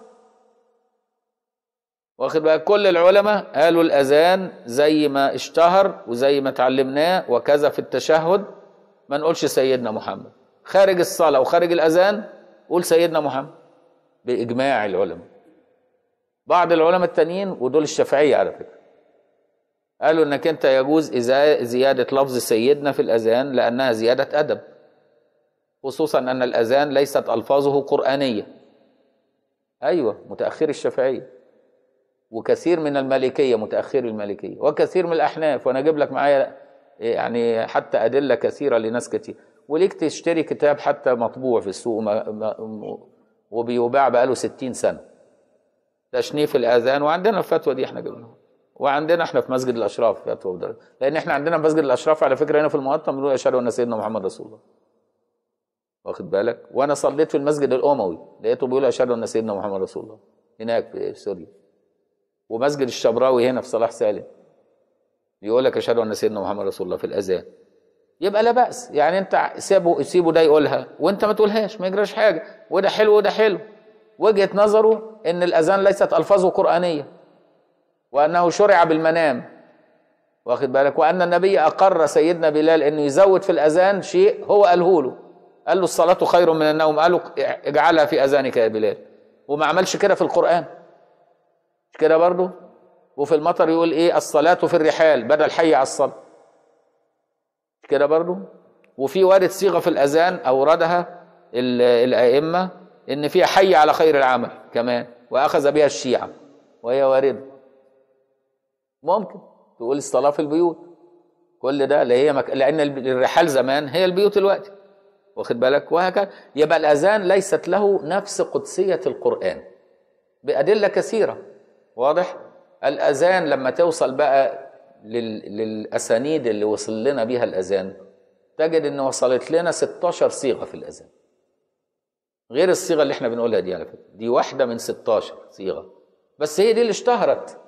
واخد بقى كل العلماء قالوا الأذان زي ما اشتهر وزي ما اتعلمناه وكذا في التشهد. ما نقولش سيدنا محمد. خارج الصلاة وخارج الأذان قول سيدنا محمد. بإجماع العلماء. بعض العلماء التانيين ودول الشافعية على فكرة. قالوا إنك أنت يجوز زيادة لفظ سيدنا في الأذان لأنها زيادة أدب. خصوصا أن الأذان ليست ألفاظه قرآنية. أيوه متأخر الشافعية. وكثير من المالكية متأخر المالكية وكثير من الأحناف وأنا أجيب لك معايا يعني حتى أدلة كثيرة لناس كتير. وليك تشتري كتاب حتى مطبوع في السوق وبيباع بقاله ستين سنة. تشنيف الآذان وعندنا الفتوى دي إحنا جبناها وعندنا إحنا في مسجد الأشراف فتوى بدرجة. لأن إحنا عندنا في مسجد الأشراف على فكرة هنا في المقطم بنقول اشهد أن سيدنا محمد رسول الله. واخد بالك؟ وأنا صليت في المسجد الأموي لقيته بيقول اشهد أن سيدنا محمد رسول الله. هناك في سوريا. ومسجد الشبراوي هنا في صلاح سالم. بيقول لك أشهد أن سيدنا محمد رسول الله في الأذان. يبقى لا بأس. يعني أنت سيبه سيبه ده يقولها وأنت ما تقولهاش ما يجراش حاجة. وده حلو وده حلو. وجهة نظره إن الأذان ليست ألفاظه قرآنية. وأنه شرع بالمنام. واخد بالك؟ وأن النبي أقر سيدنا بلال إنه يزود في الأذان شيء هو قاله له. قال له الصلاة خير من النوم. قال له اجعلها في أذانك يا بلال. وما عملش كده في القرآن. مش كده برضه وفي المطر يقول إيه؟ الصلاة في الرحال بدل حي على الصلاه. مش كده برضه وفي وارد صيغة في الأذان أوردها الأئمة إن فيها حي على خير العمل كمان وأخذ بها الشيعة وهي واردة. ممكن تقول الصلاة في البيوت. كل ده اللي هي مك... لأن الرحال زمان هي البيوت الوقت واخد بالك؟ وهكذا. يبقى الأذان ليست له نفس قدسية القرآن. بأدلة كثيرة. واضح؟ الأذان لما توصل بقى لل... للأسانيد اللي وصل لنا بيها الأذان تجد إن وصلت لنا 16 صيغة في الأذان. غير الصيغة اللي إحنا بنقولها دي على فكرة. دي واحدة من 16 صيغة. بس هي دي اللي اشتهرت.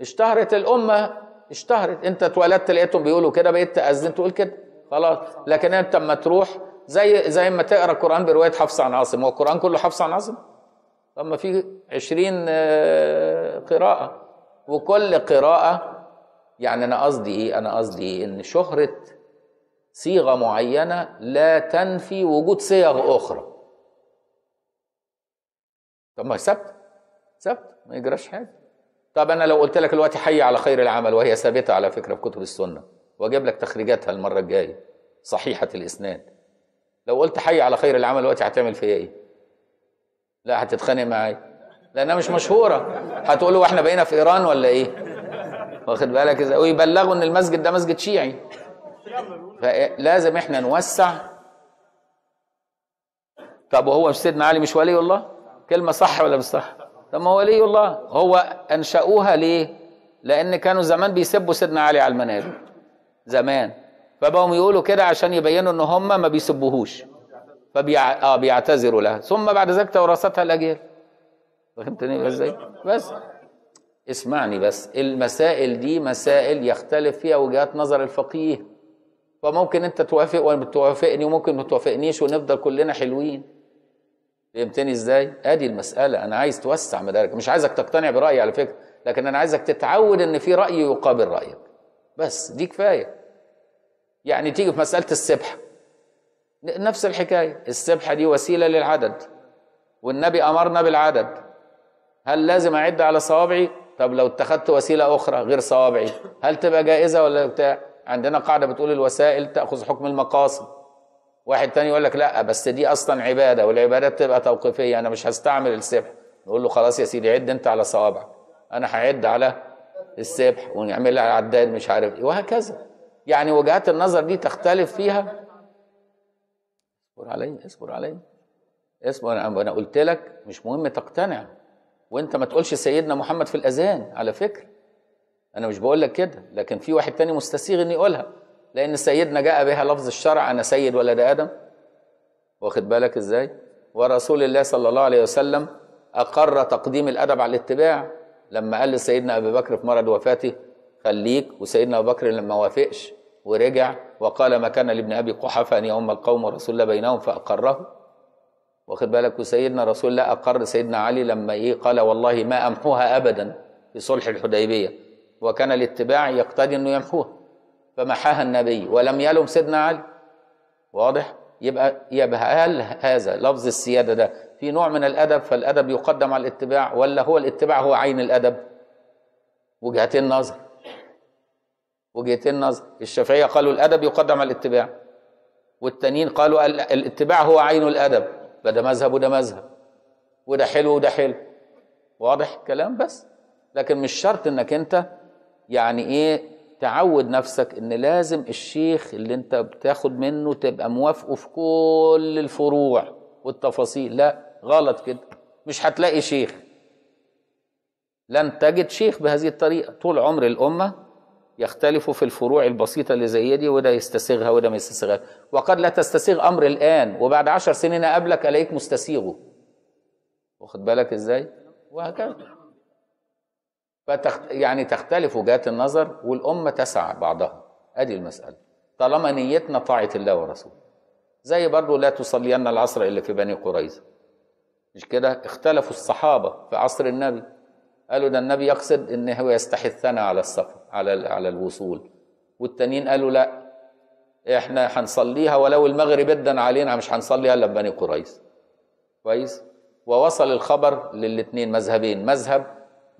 اشتهرت الأمة اشتهرت. أنت اتولدت لقيتهم بيقولوا كده بقيت تأذن تقول كده. خلاص. لكن أنت اما تروح زي زي ما تقرأ القرآن برواية حفص عن عاصم. هو القرآن كله حفص عن عاصم؟ طب ما في 20 آه، قراءة. وكل قراءة يعني أنا قصدي إيه؟ أنا قصدي إيه؟ إن شهرة صيغة معينة لا تنفي وجود صيغ أخرى. طب ما ثبت ثبت ما يجراش حاجة. طب أنا لو قلت لك دلوقتي حي على خير العمل وهي ثابتة على فكرة في كتب السنة وأجيب لك تخريجاتها المرة الجاية صحيحة الإسناد. لو قلت حي على خير العمل دلوقتي هتعمل فيا إيه؟ لا هتتخانق معايا. لأنها مش مشهورة. هتقولوا إحنا بقينا في إيران ولا إيه؟ واخد بالك إزاي؟ ويبلغوا إن المسجد ده مسجد شيعي. فلازم إحنا نوسع. طب وهو سيدنا علي مش ولي الله؟ كلمة صح ولا مش صح؟ طب ما ولي الله. هو أنشأوها ليه؟ لأن كانوا زمان بيسبوا سيدنا علي على المنابر زمان. فبقوا يقولوا كده عشان يبينوا إن هم ما بيسبوهوش. فبيع آه بيعتذروا لها. ثم بعد ذلك تورثتها الأجيال. فهمتني؟ إزاي بس. اسمعني بس. المسائل دي مسائل يختلف فيها وجهات نظر الفقيه. فممكن أنت توافق وأنا بتوافقني وممكن ما توافقنيش ونفضل كلنا حلوين. فهمتني إزاي؟ آدي المسألة. أنا عايز توسع مدارك مش عايزك تقتنع برأيي على فكرة لكن أنا عايزك تتعود إن في رأي يقابل رأيك. بس دي كفاية. يعني تيجي في مسألة السبحه نفس الحكاية. السبحة دي وسيلة للعدد. والنبي أمرنا بالعدد. هل لازم أعد على صوابعي؟ طب لو اتخذت وسيلة أخرى غير صوابعي هل تبقى جائزة ولا بتاع؟ عندنا قاعدة بتقول الوسائل تأخذ حكم المقاصد. واحد تاني يقول لك لا بس دي أصلا عبادة والعبادات تبقى توقيفية. أنا مش هستعمل السبح. نقول له خلاص يا سيدي عد أنت على صوابعك. أنا هعد على السبح ونعملها عداد مش عارف إيه وهكذا. يعني وجهات النظر دي تختلف فيها اصبر علي اصبر علي. اصبر أنا قلت لك مش مهم تقتنع. وانت ما تقولش سيدنا محمد في الأذان على فكرة. أنا مش بقول لك كده لكن في واحد تاني مستسيغ ان يقولها لأن سيدنا جاء بها لفظ الشرع أنا سيد ولد آدم. واخد بالك إزاي؟ ورسول الله صلى الله عليه وسلم أقر تقديم الأدب على الاتباع. لما قال لسيدنا أبي بكر في مرض وفاته خليك وسيدنا أبو بكر لما وافقش ورجع وقال ما كان لابن أبي قحافة أن يؤم القوم ورسول الله بينهم فأقره. واخد بالك؟ وسيدنا رسول الله أقر سيدنا علي لما إيه قال والله ما أمحوها ابدا في صلح الحديبية. وكان الاتباع يقتضي إنه يمحوها. فمحاها النبي ولم يلم سيدنا علي. واضح؟ يبقى يبقى هل هذا لفظ السيادة ده في نوع من الأدب؟ فالأدب يقدم على الاتباع ولا هو الاتباع هو عين الأدب؟ وجهتين نظر. وجهتين نظر الشافعية قالوا الأدب يقدم على الاتباع والتانيين قالوا الاتباع هو عين الأدب. فده مذهب وده مذهب وده حلو وده حلو. واضح كلام بس؟ لكن مش شرط إنك أنت يعني إيه تعود نفسك إن لازم الشيخ اللي أنت بتاخد منه تبقى موافقه في كل الفروع والتفاصيل. لا غلط كده. مش هتلاقي شيخ. لن تجد شيخ بهذه الطريقة. طول عمر الأمة يختلفوا في الفروع البسيطة اللي زي دي وده يستسيغها وده ما يستسيغها وقد لا تستسيغ أمر الآن وبعد عشر سنين أقابلك ألاقيك مستسيغه. واخد بالك إزاي؟ وهكذا. فتخت... يعني تختلف وجهات النظر والأمة تسع بعضها. أدي المسألة. طالما نيتنا طاعة الله ورسوله. زي برضو لا تصلين العصر إلا في بني قريظة. مش كده؟ اختلفوا الصحابة في عصر النبي. قالوا ده النبي يقصد ان هو يستحي الثناء على السفر. على على الوصول. والتانيين قالوا لا إحنا هنصليها ولو المغرب إدن علينا مش هنصليها إلا بني قريظ كويس؟ ووصل الخبر للاثنين مذهبين مذهب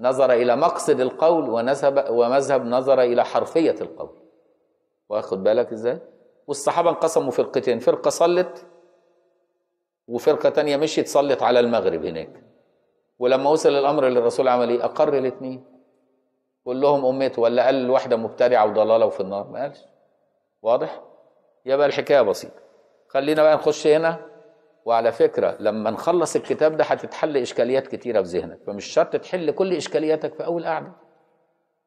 نظر إلى مقصد القول ونذهب ومذهب نظر إلى حرفية القول. واخد بالك إزاي؟ والصحابة انقسموا فرقتين فرقة صلت وفرقة تانية مشيت صلت على المغرب هناك. ولما وصل الأمر للرسول عمل إيه؟ أقر الاثنين كلهم امته ولا قال الواحده مبتدعة وضلالة وفي النار. ما قالش. واضح؟ يبقى الحكاية بسيطة. خلينا بقى نخش هنا. وعلى فكرة لما نخلص الكتاب ده هتتحل إشكاليات كتيرة في ذهنك. فمش شرط تحل كل إشكالياتك في أول قعده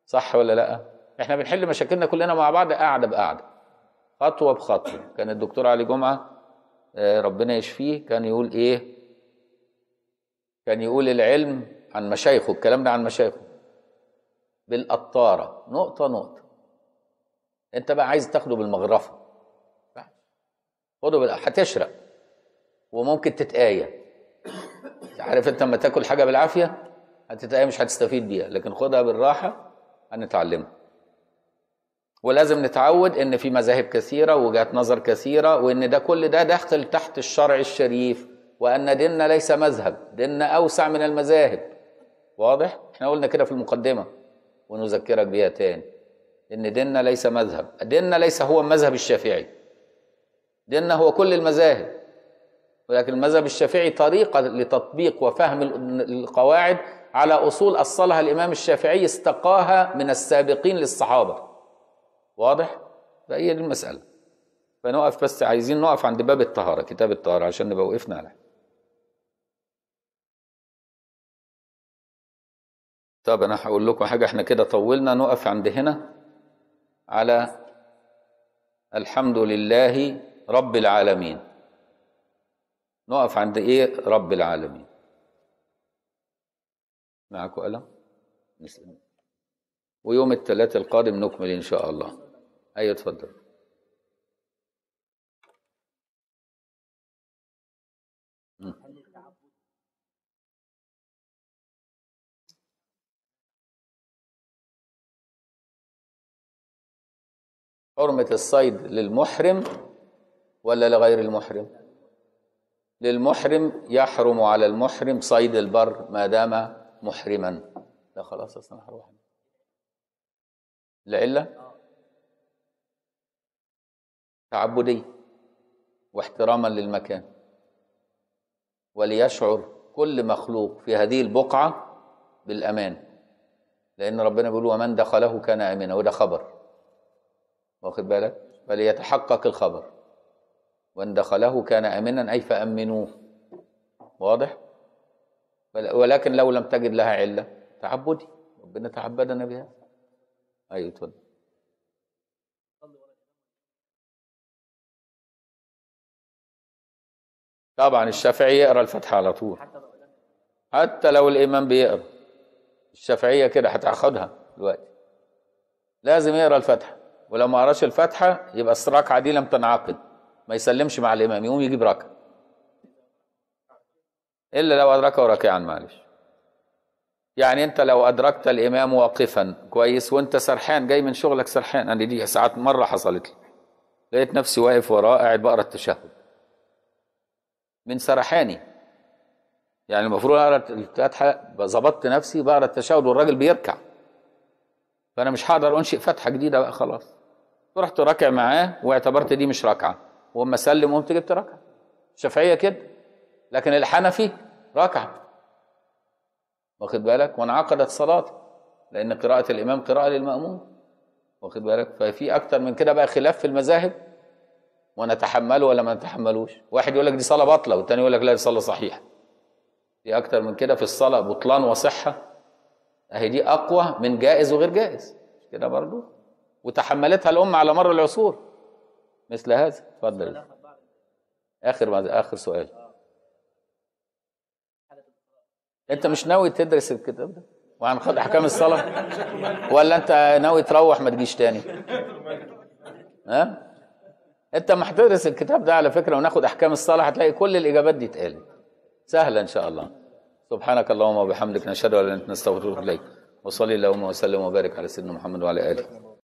صح ولا لأ؟ إحنا بنحل مشاكلنا كلنا مع بعض قاعدة بقعده خطوة بخطوة. كان الدكتور علي جمعة آه، ربنا يشفيه كان يقول إيه؟ كان يقول العلم عن مشايخه. الكلام ده عن مشايخه. بالقطاره نقطة نقطة. أنت بقى عايز تاخده بالمغرفة. خده بال... هتشرق. وممكن تتآية عارف أنت لما تاكل حاجة بالعافية هتتآية مش هتستفيد بيها. لكن خدها بالراحة هنتعلمها. ولازم نتعود إن في مذاهب كثيرة ووجهات نظر كثيرة وإن ده كل ده داخل تحت الشرع الشريف وأن ديننا ليس مذهب. ديننا أوسع من المذاهب. واضح؟ إحنا قلنا كده في المقدمة. ونذكرك بيها تاني. ان ديننا ليس مذهب. ديننا ليس هو المذهب الشافعي. ديننا هو كل المذاهب. ولكن المذهب الشافعي طريقة لتطبيق وفهم القواعد على أصول أصلها الإمام الشافعي استقاها من السابقين للصحابة. واضح؟ فهي دي المسألة. فنقف بس عايزين نقف عند باب الطهارة كتاب الطهارة عشان نبقى وقفنا عليه طب أنا هقول لكم حاجة إحنا كده طولنا نقف عند هنا على الحمد لله رب العالمين. نقف عند إيه؟ رب العالمين. معكم قلم؟ ويوم الثلاثاء القادم نكمل إن شاء الله. أيوه اتفضل. حرمة الصيد للمحرم ولا لغير المحرم؟ للمحرم يحرم على المحرم صيد البر ما دام محرما. لا خلاص أصلا هروح العلة؟ تعبدي واحتراما للمكان. وليشعر كل مخلوق في هذه البقعة بالأمان. لأن ربنا بيقول ومن دخله كان آمنا. وده خبر. واخد بالك؟ فليتحقق الخبر. وإن دخله كان امنا أي فأمنوه. واضح؟ ولكن لو لم تجد لها علة تعبدي. ربنا تعبدنا بها. أيوه اتفضل. طبعا الشافعي يقرأ الفاتحه على طول. حتى لو الإمام بيقرأ. الشافعية كده هتاخدها دلوقتي. لازم يقرأ الفاتحه ولو ما قراش الفاتحة يبقى الركعه دي لم تنعقد. ما يسلمش مع الإمام يقوم يجيب ركعة. إلا لو أدركه راكعا معلش. يعني أنت لو أدركت الإمام واقفا كويس وأنت سرحان جاي من شغلك سرحان. أنا دي ساعات مرة حصلت لي. لقيت نفسي واقف وراه قاعد بقرأ التشهد. من سرحاني. يعني المفروض أقرأ الفاتحة ظبطت نفسي بقرأ التشهد والراجل بيركع. فأنا مش هقدر أنشئ فتحة جديدة بقى خلاص. رحت راكع معاه واعتبرت دي مش ركعه واما سلم قمت جبت ركعه الشافعيه كده. لكن الحنفي ركعه واخد بالك؟ وانعقدت صلاته لأن قراءة الإمام قراءة للمأموم. واخد بالك؟ ففي أكتر من كده بقى خلاف في المذاهب. ونتحمله ولا ما نتحملوش؟ واحد يقول لك دي صلاة باطلة والتاني يقول لك لا دي صلاة صحيحة. في أكتر من كده في الصلاة. بطلان وصحة. أهي دي أقوى من جائز وغير جائز. كده برضو؟ وتحملتها الأمة على مر العصور. مثل هذا. اتفضل آخر ما آخر سؤال. أنت مش ناوي تدرس الكتاب ده؟ وهناخد أحكام الصلاة؟ ولا أنت ناوي تروح ما تجيش تاني؟ ها؟ أنت ما هتدرس الكتاب ده على فكرة وناخد أحكام الصلاة هتلاقي كل الإجابات دي اتقالت. سهلة إن شاء الله. سبحانك اللهم وبحمدك نشهد أن لا إله إلا أنت نستغفرك إليك. وصلي اللهم وسلم وبارك على سيدنا محمد وعلى آله.